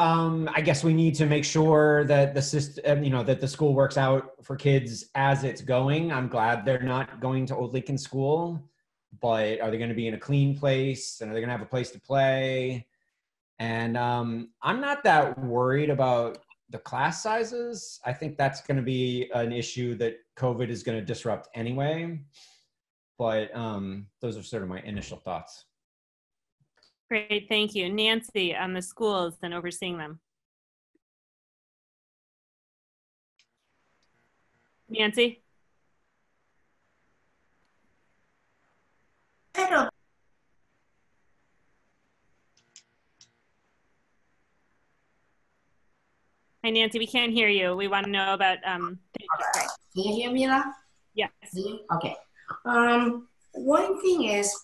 um, I guess we need to make sure that the system, you know, that the school works out for kids as it's going. I'm glad they're not going to Old Lincoln School, but are they going to be in a clean place and are they going to have a place to play? And um, I'm not that worried about the class sizes. I think that's going to be an issue that COVID is going to disrupt anyway. But um, those are sort of my initial thoughts. Great, thank you. Nancy, on the schools and overseeing them. Nancy? Hello. Hi, Nancy, we can't hear you. We want to know about, um, Can you hear me now? Yes. Okay. Um, one thing is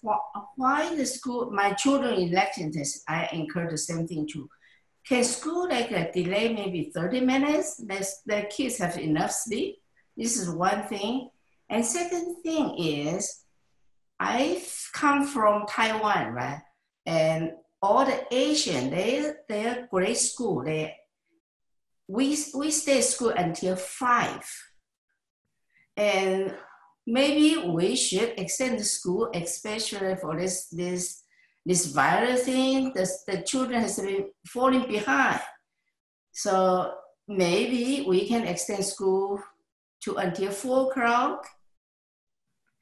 why the school, my children in Lexington, I incur the same thing too. Can school like a delay maybe 30 minutes? That the kids have enough sleep. This is one thing. And second thing is, I come from Taiwan, right? And all the Asian, they they're great school. They we we stay school until five. And maybe we should extend the school, especially for this this this virus thing. The, the children has been falling behind. So maybe we can extend school to until four o'clock.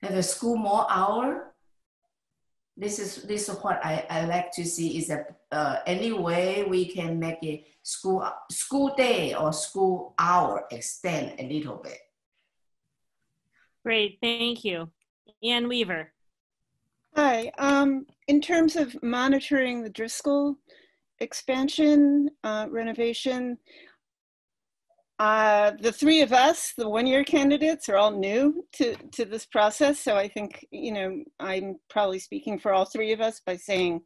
Have a school more hour. This is this is what I, I like to see is that uh, any way we can make a school school day or school hour extend a little bit. Great, thank you. Ann Weaver. Hi, um, in terms of monitoring the Driscoll expansion, uh, renovation, uh, the three of us, the one-year candidates, are all new to, to this process. So I think, you know, I'm probably speaking for all three of us by saying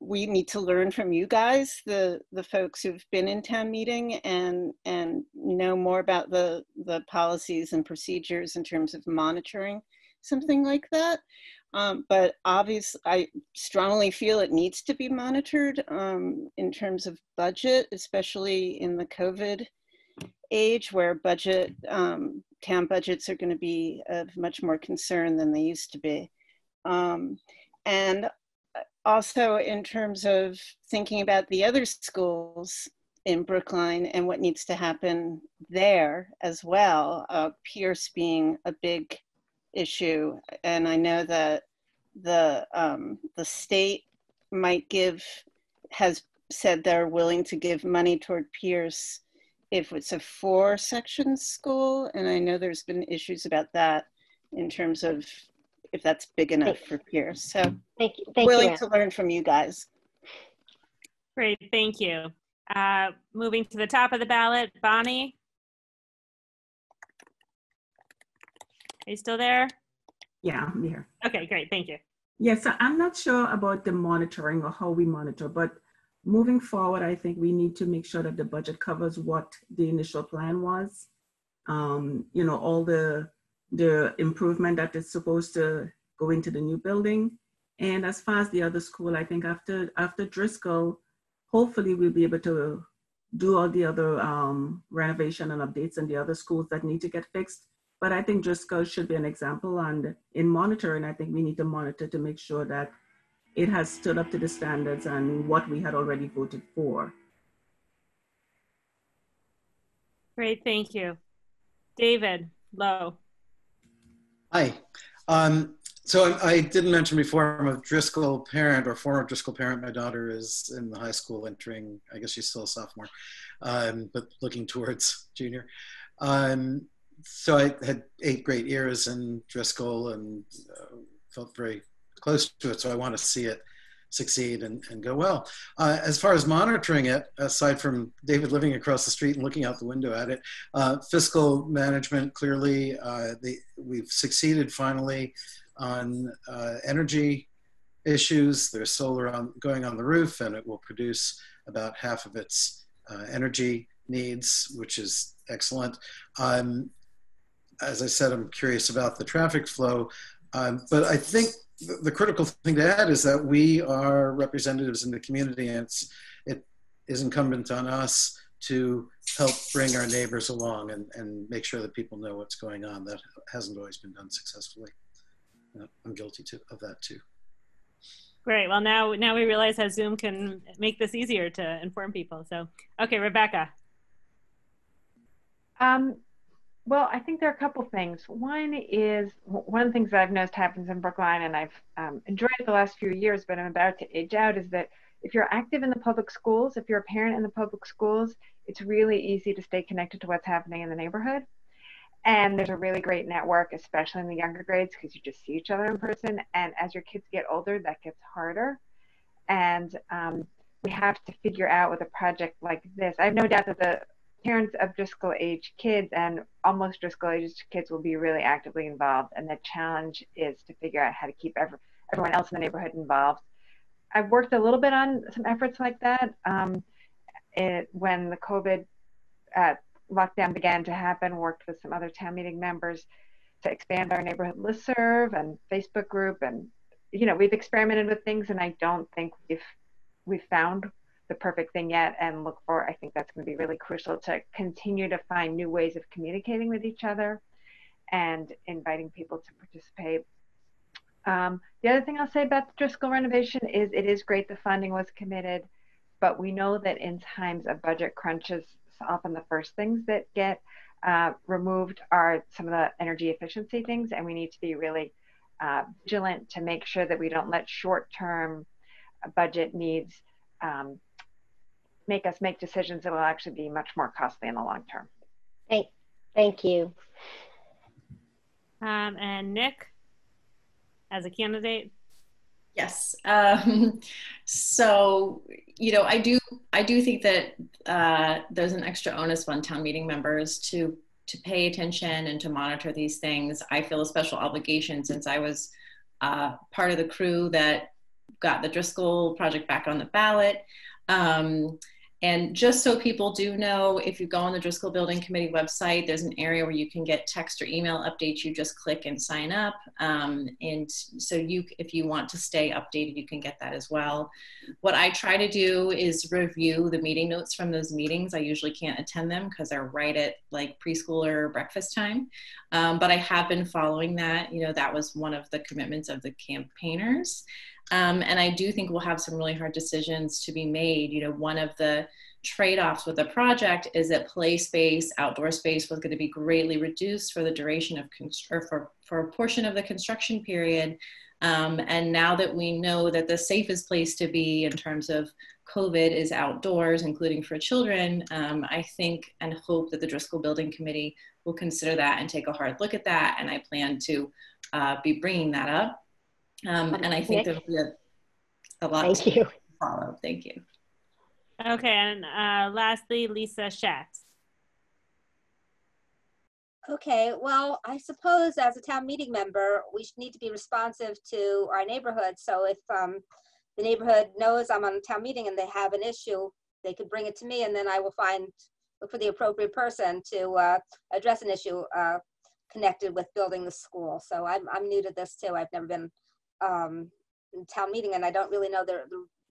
we need to learn from you guys, the the folks who've been in town meeting and and know more about the the policies and procedures in terms of monitoring something like that. Um, but obviously, I strongly feel it needs to be monitored um, in terms of budget, especially in the COVID age where budget um, town budgets are going to be of much more concern than they used to be. Um, and also in terms of thinking about the other schools in Brookline and what needs to happen there as well, uh, Pierce being a big issue. And I know that the, um, the state might give, has said they're willing to give money toward Pierce if it's a four section school, and I know there's been issues about that in terms of if that's big enough for Pierce. So Thank you. Thank willing you. to learn from you guys. Great, thank you. Uh, moving to the top of the ballot, Bonnie? Are you still there? Yeah, I'm here. Okay, great, thank you. Yes, so I'm not sure about the monitoring or how we monitor, but moving forward, I think we need to make sure that the budget covers what the initial plan was. Um, you know, all the the improvement that is supposed to go into the new building. And as far as the other school, I think after after Driscoll, hopefully we'll be able to do all the other um, renovation and updates in the other schools that need to get fixed. But I think Driscoll should be an example and in monitoring, I think we need to monitor to make sure that it has stood up to the standards and what we had already voted for. Great, thank you. David Lowe. Hi. Um, so I, I, didn't mention before, I'm a Driscoll parent or former Driscoll parent. My daughter is in the high school entering, I guess she's still a sophomore, um, but looking towards (laughs) junior. Um, so I had eight great years in Driscoll and uh, felt very close to it. So I want to see it succeed and, and go well. Uh, as far as monitoring it, aside from David living across the street and looking out the window at it, uh, fiscal management clearly, uh, the, we've succeeded finally on uh, energy issues. There's solar on, going on the roof and it will produce about half of its uh, energy needs, which is excellent. Um, as I said, I'm curious about the traffic flow, um, but I think the critical thing to add is that we are representatives in the community and it's, it is incumbent on us to help bring our neighbors along and, and make sure that people know what's going on. That hasn't always been done successfully. Uh, I'm guilty to, of that too. Great. Well, now now we realize how Zoom can make this easier to inform people. So, okay, Rebecca. Um, well, I think there are a couple things. One is one of the things that I've noticed happens in Brookline, and I've um, enjoyed the last few years, but I'm about to age out, is that if you're active in the public schools, if you're a parent in the public schools, it's really easy to stay connected to what's happening in the neighborhood. And there's a really great network, especially in the younger grades, because you just see each other in person. And as your kids get older, that gets harder. And um, we have to figure out with a project like this. I have no doubt that the parents of Driscoll age kids and almost Driscoll age kids will be really actively involved. And the challenge is to figure out how to keep every, everyone else in the neighborhood involved. I've worked a little bit on some efforts like that. Um, it, when the COVID uh, lockdown began to happen, worked with some other town meeting members to expand our neighborhood listserv and Facebook group. And, you know, we've experimented with things and I don't think we've, we've found the perfect thing yet and look for i think that's going to be really crucial to continue to find new ways of communicating with each other and inviting people to participate. Um, the other thing i'll say about the driscoll renovation is it is great the funding was committed but we know that in times of budget crunches often the first things that get uh, removed are some of the energy efficiency things and we need to be really uh, vigilant to make sure that we don't let short-term budget needs um, make us make decisions that will actually be much more costly in the long term. Thank, thank you. Um, and Nick, as a candidate. Yes. Um, so, you know, I do, I do think that uh, there's an extra onus on town meeting members to to pay attention and to monitor these things. I feel a special obligation since I was uh, part of the crew that got the Driscoll project back on the ballot. Um, and just so people do know, if you go on the Driscoll Building Committee website, there's an area where you can get text or email updates. You just click and sign up. Um, and so you, if you want to stay updated, you can get that as well. What I try to do is review the meeting notes from those meetings. I usually can't attend them because they're right at like preschooler breakfast time. Um, but I have been following that. You know, that was one of the commitments of the campaigners. Um, and I do think we'll have some really hard decisions to be made. You know, one of the trade-offs with the project is that play space, outdoor space was going to be greatly reduced for the duration of or for, for a portion of the construction period. Um, and now that we know that the safest place to be in terms of COVID is outdoors, including for children, um, I think and hope that the Driscoll Building Committee will consider that and take a hard look at that. And I plan to uh, be bringing that up. Um, and I think there'll be a, a lot Thank to you. follow. Thank you. Okay, and uh, lastly, Lisa Schatz. Okay, well, I suppose as a town meeting member, we need to be responsive to our neighborhood. So if um, the neighborhood knows I'm on a town meeting and they have an issue, they could bring it to me and then I will find, look for the appropriate person to uh, address an issue uh, connected with building the school. So I'm, I'm new to this too. I've never been um, town meeting and I don't really know the,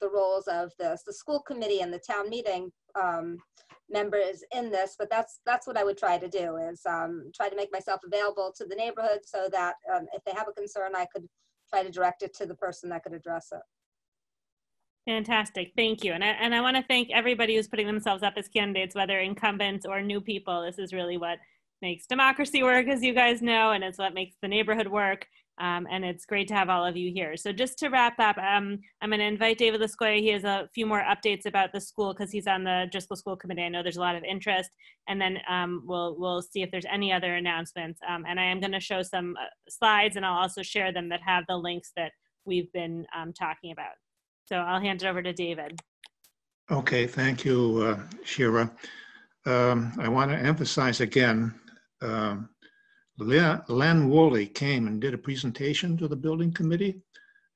the, roles of the, the school committee and the town meeting um, members in this, but that's that's what I would try to do is um, try to make myself available to the neighborhood so that um, if they have a concern, I could try to direct it to the person that could address it. Fantastic, thank you. And I, and I want to thank everybody who's putting themselves up as candidates, whether incumbents or new people. This is really what makes democracy work, as you guys know, and it's what makes the neighborhood work. Um, and it's great to have all of you here. So just to wrap up, um, I'm going to invite David Lescohier. He has a few more updates about the school because he's on the Driscoll School Committee. I know there's a lot of interest, and then um, we'll we'll see if there's any other announcements. Um, and I am going to show some uh, slides, and I'll also share them that have the links that we've been um, talking about. So I'll hand it over to David. Okay, thank you, uh, Shira. Um, I want to emphasize again, Len, Woolley came and did a presentation to the building committee.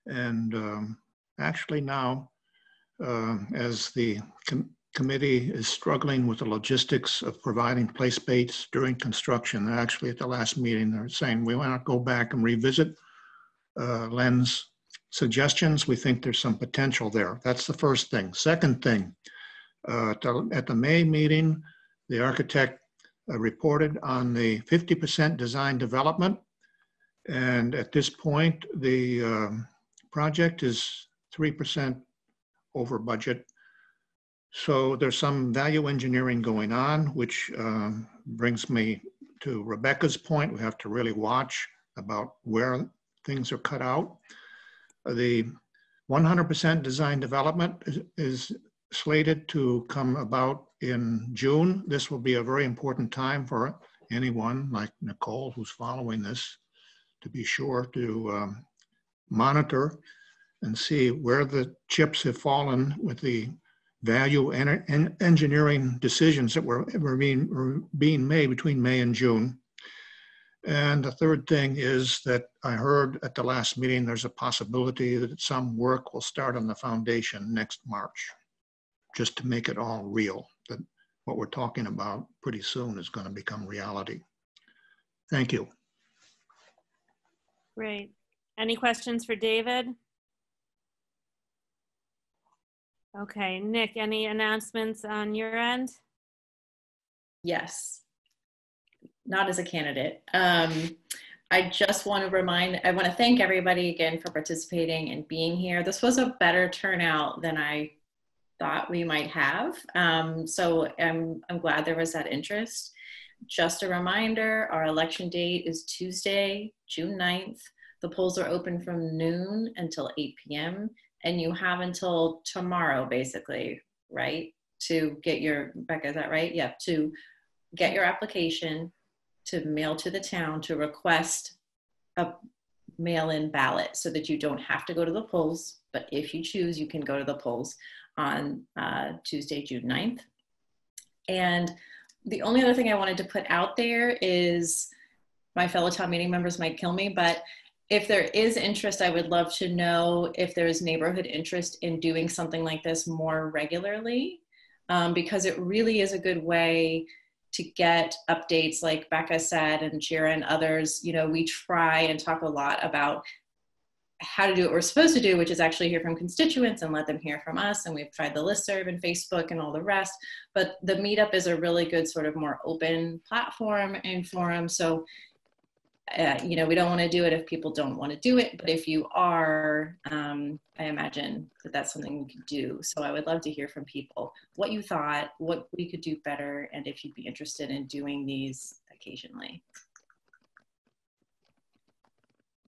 And um, actually now, um, as the com committee is struggling with the logistics of providing play space during construction, actually at the last meeting, they're saying we want to go back and revisit uh, Len's suggestions. We think there's some potential there. That's the first thing. Second thing, uh, at, the, May meeting, the architect uh, reported on the 50% design development. And at this point, the um, project is 3% over budget. So there's some value engineering going on, which um, brings me to Rebecca's point. We have to really watch about where things are cut out. The 100% design development is, is slated to come about in June. This will be a very important time for anyone like Nicole who's following this to be sure to um, monitor and see where the chips have fallen with the value en en engineering decisions that were, were, being, were being made between May and June. And the third thing is that I heard at the last meeting, there's a possibility that some work will start on the foundation next March, just to make it all real, that what we're talking about pretty soon is going to become reality. Thank you. Great. Any questions for David? Okay, Nick, any announcements on your end? Yes not as a candidate. Um, I just want to remind, I want to thank everybody again for participating and being here. This was a better turnout than I thought we might have. Um, so I'm, I'm glad there was that interest. Just a reminder, our election date is Tuesday, June 9th. The polls are open from noon until 8 p.m. And you have until tomorrow, basically, right? To get your, Becca, is that right? Yeah, to get your application, to mail to the town to request a mail-in ballot so that you don't have to go to the polls, but if you choose, you can go to the polls on uh, Tuesday, June 9th. And the only other thing I wanted to put out there is my fellow town meeting members might kill me, but if there is interest, I would love to know if there is neighborhood interest in doing something like this more regularly, um, because it really is a good way to get updates like Becca said and Shira and others, you know, we try and talk a lot about how to do what we're supposed to do, which is actually hear from constituents and let them hear from us. And we've tried the listserv and Facebook and all the rest. But the meetup is a really good sort of more open platform and forum. So uh, you know, we don't want to do it if people don't want to do it, but if you are, um, I imagine that that's something we could do. So I would love to hear from people what you thought, what we could do better, and if you'd be interested in doing these occasionally.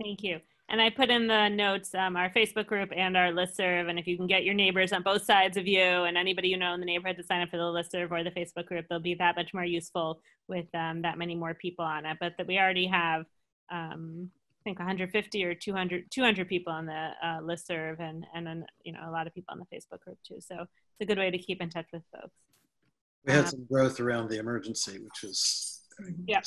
Thank you. And I put in the notes um, our Facebook group and our listserv. And if you can get your neighbors on both sides of you and anybody you know in the neighborhood to sign up for the listserv or the Facebook group, they'll be that much more useful with um, that many more people on it. But that we already have, um, I think, 150 or 200, 200 people on the uh, listserv and and then you know a lot of people on the Facebook group too. So it's a good way to keep in touch with folks. We had Um, some growth around the emergency, which is Yeah.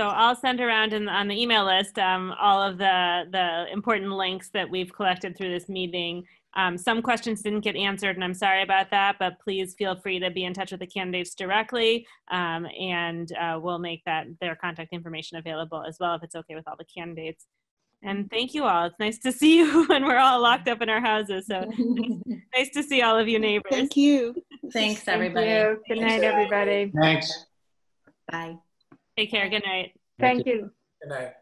Silver lining. So I'll send around in, on the email list um, all of the, the important links that we've collected through this meeting. Um, some questions didn't get answered, and I'm sorry about that, but please feel free to be in touch with the candidates directly, um, and uh, we'll make that their contact information available as well if it's okay with all the candidates. And thank you all. It's nice to see (laughs) you when we're all locked up in our houses. So nice, (laughs) nice to see all of you neighbors. Thank you. Thanks, Thank everybody. you. Good night, everybody. Thanks. Bye. Take care. Good night. Thank you. Good night.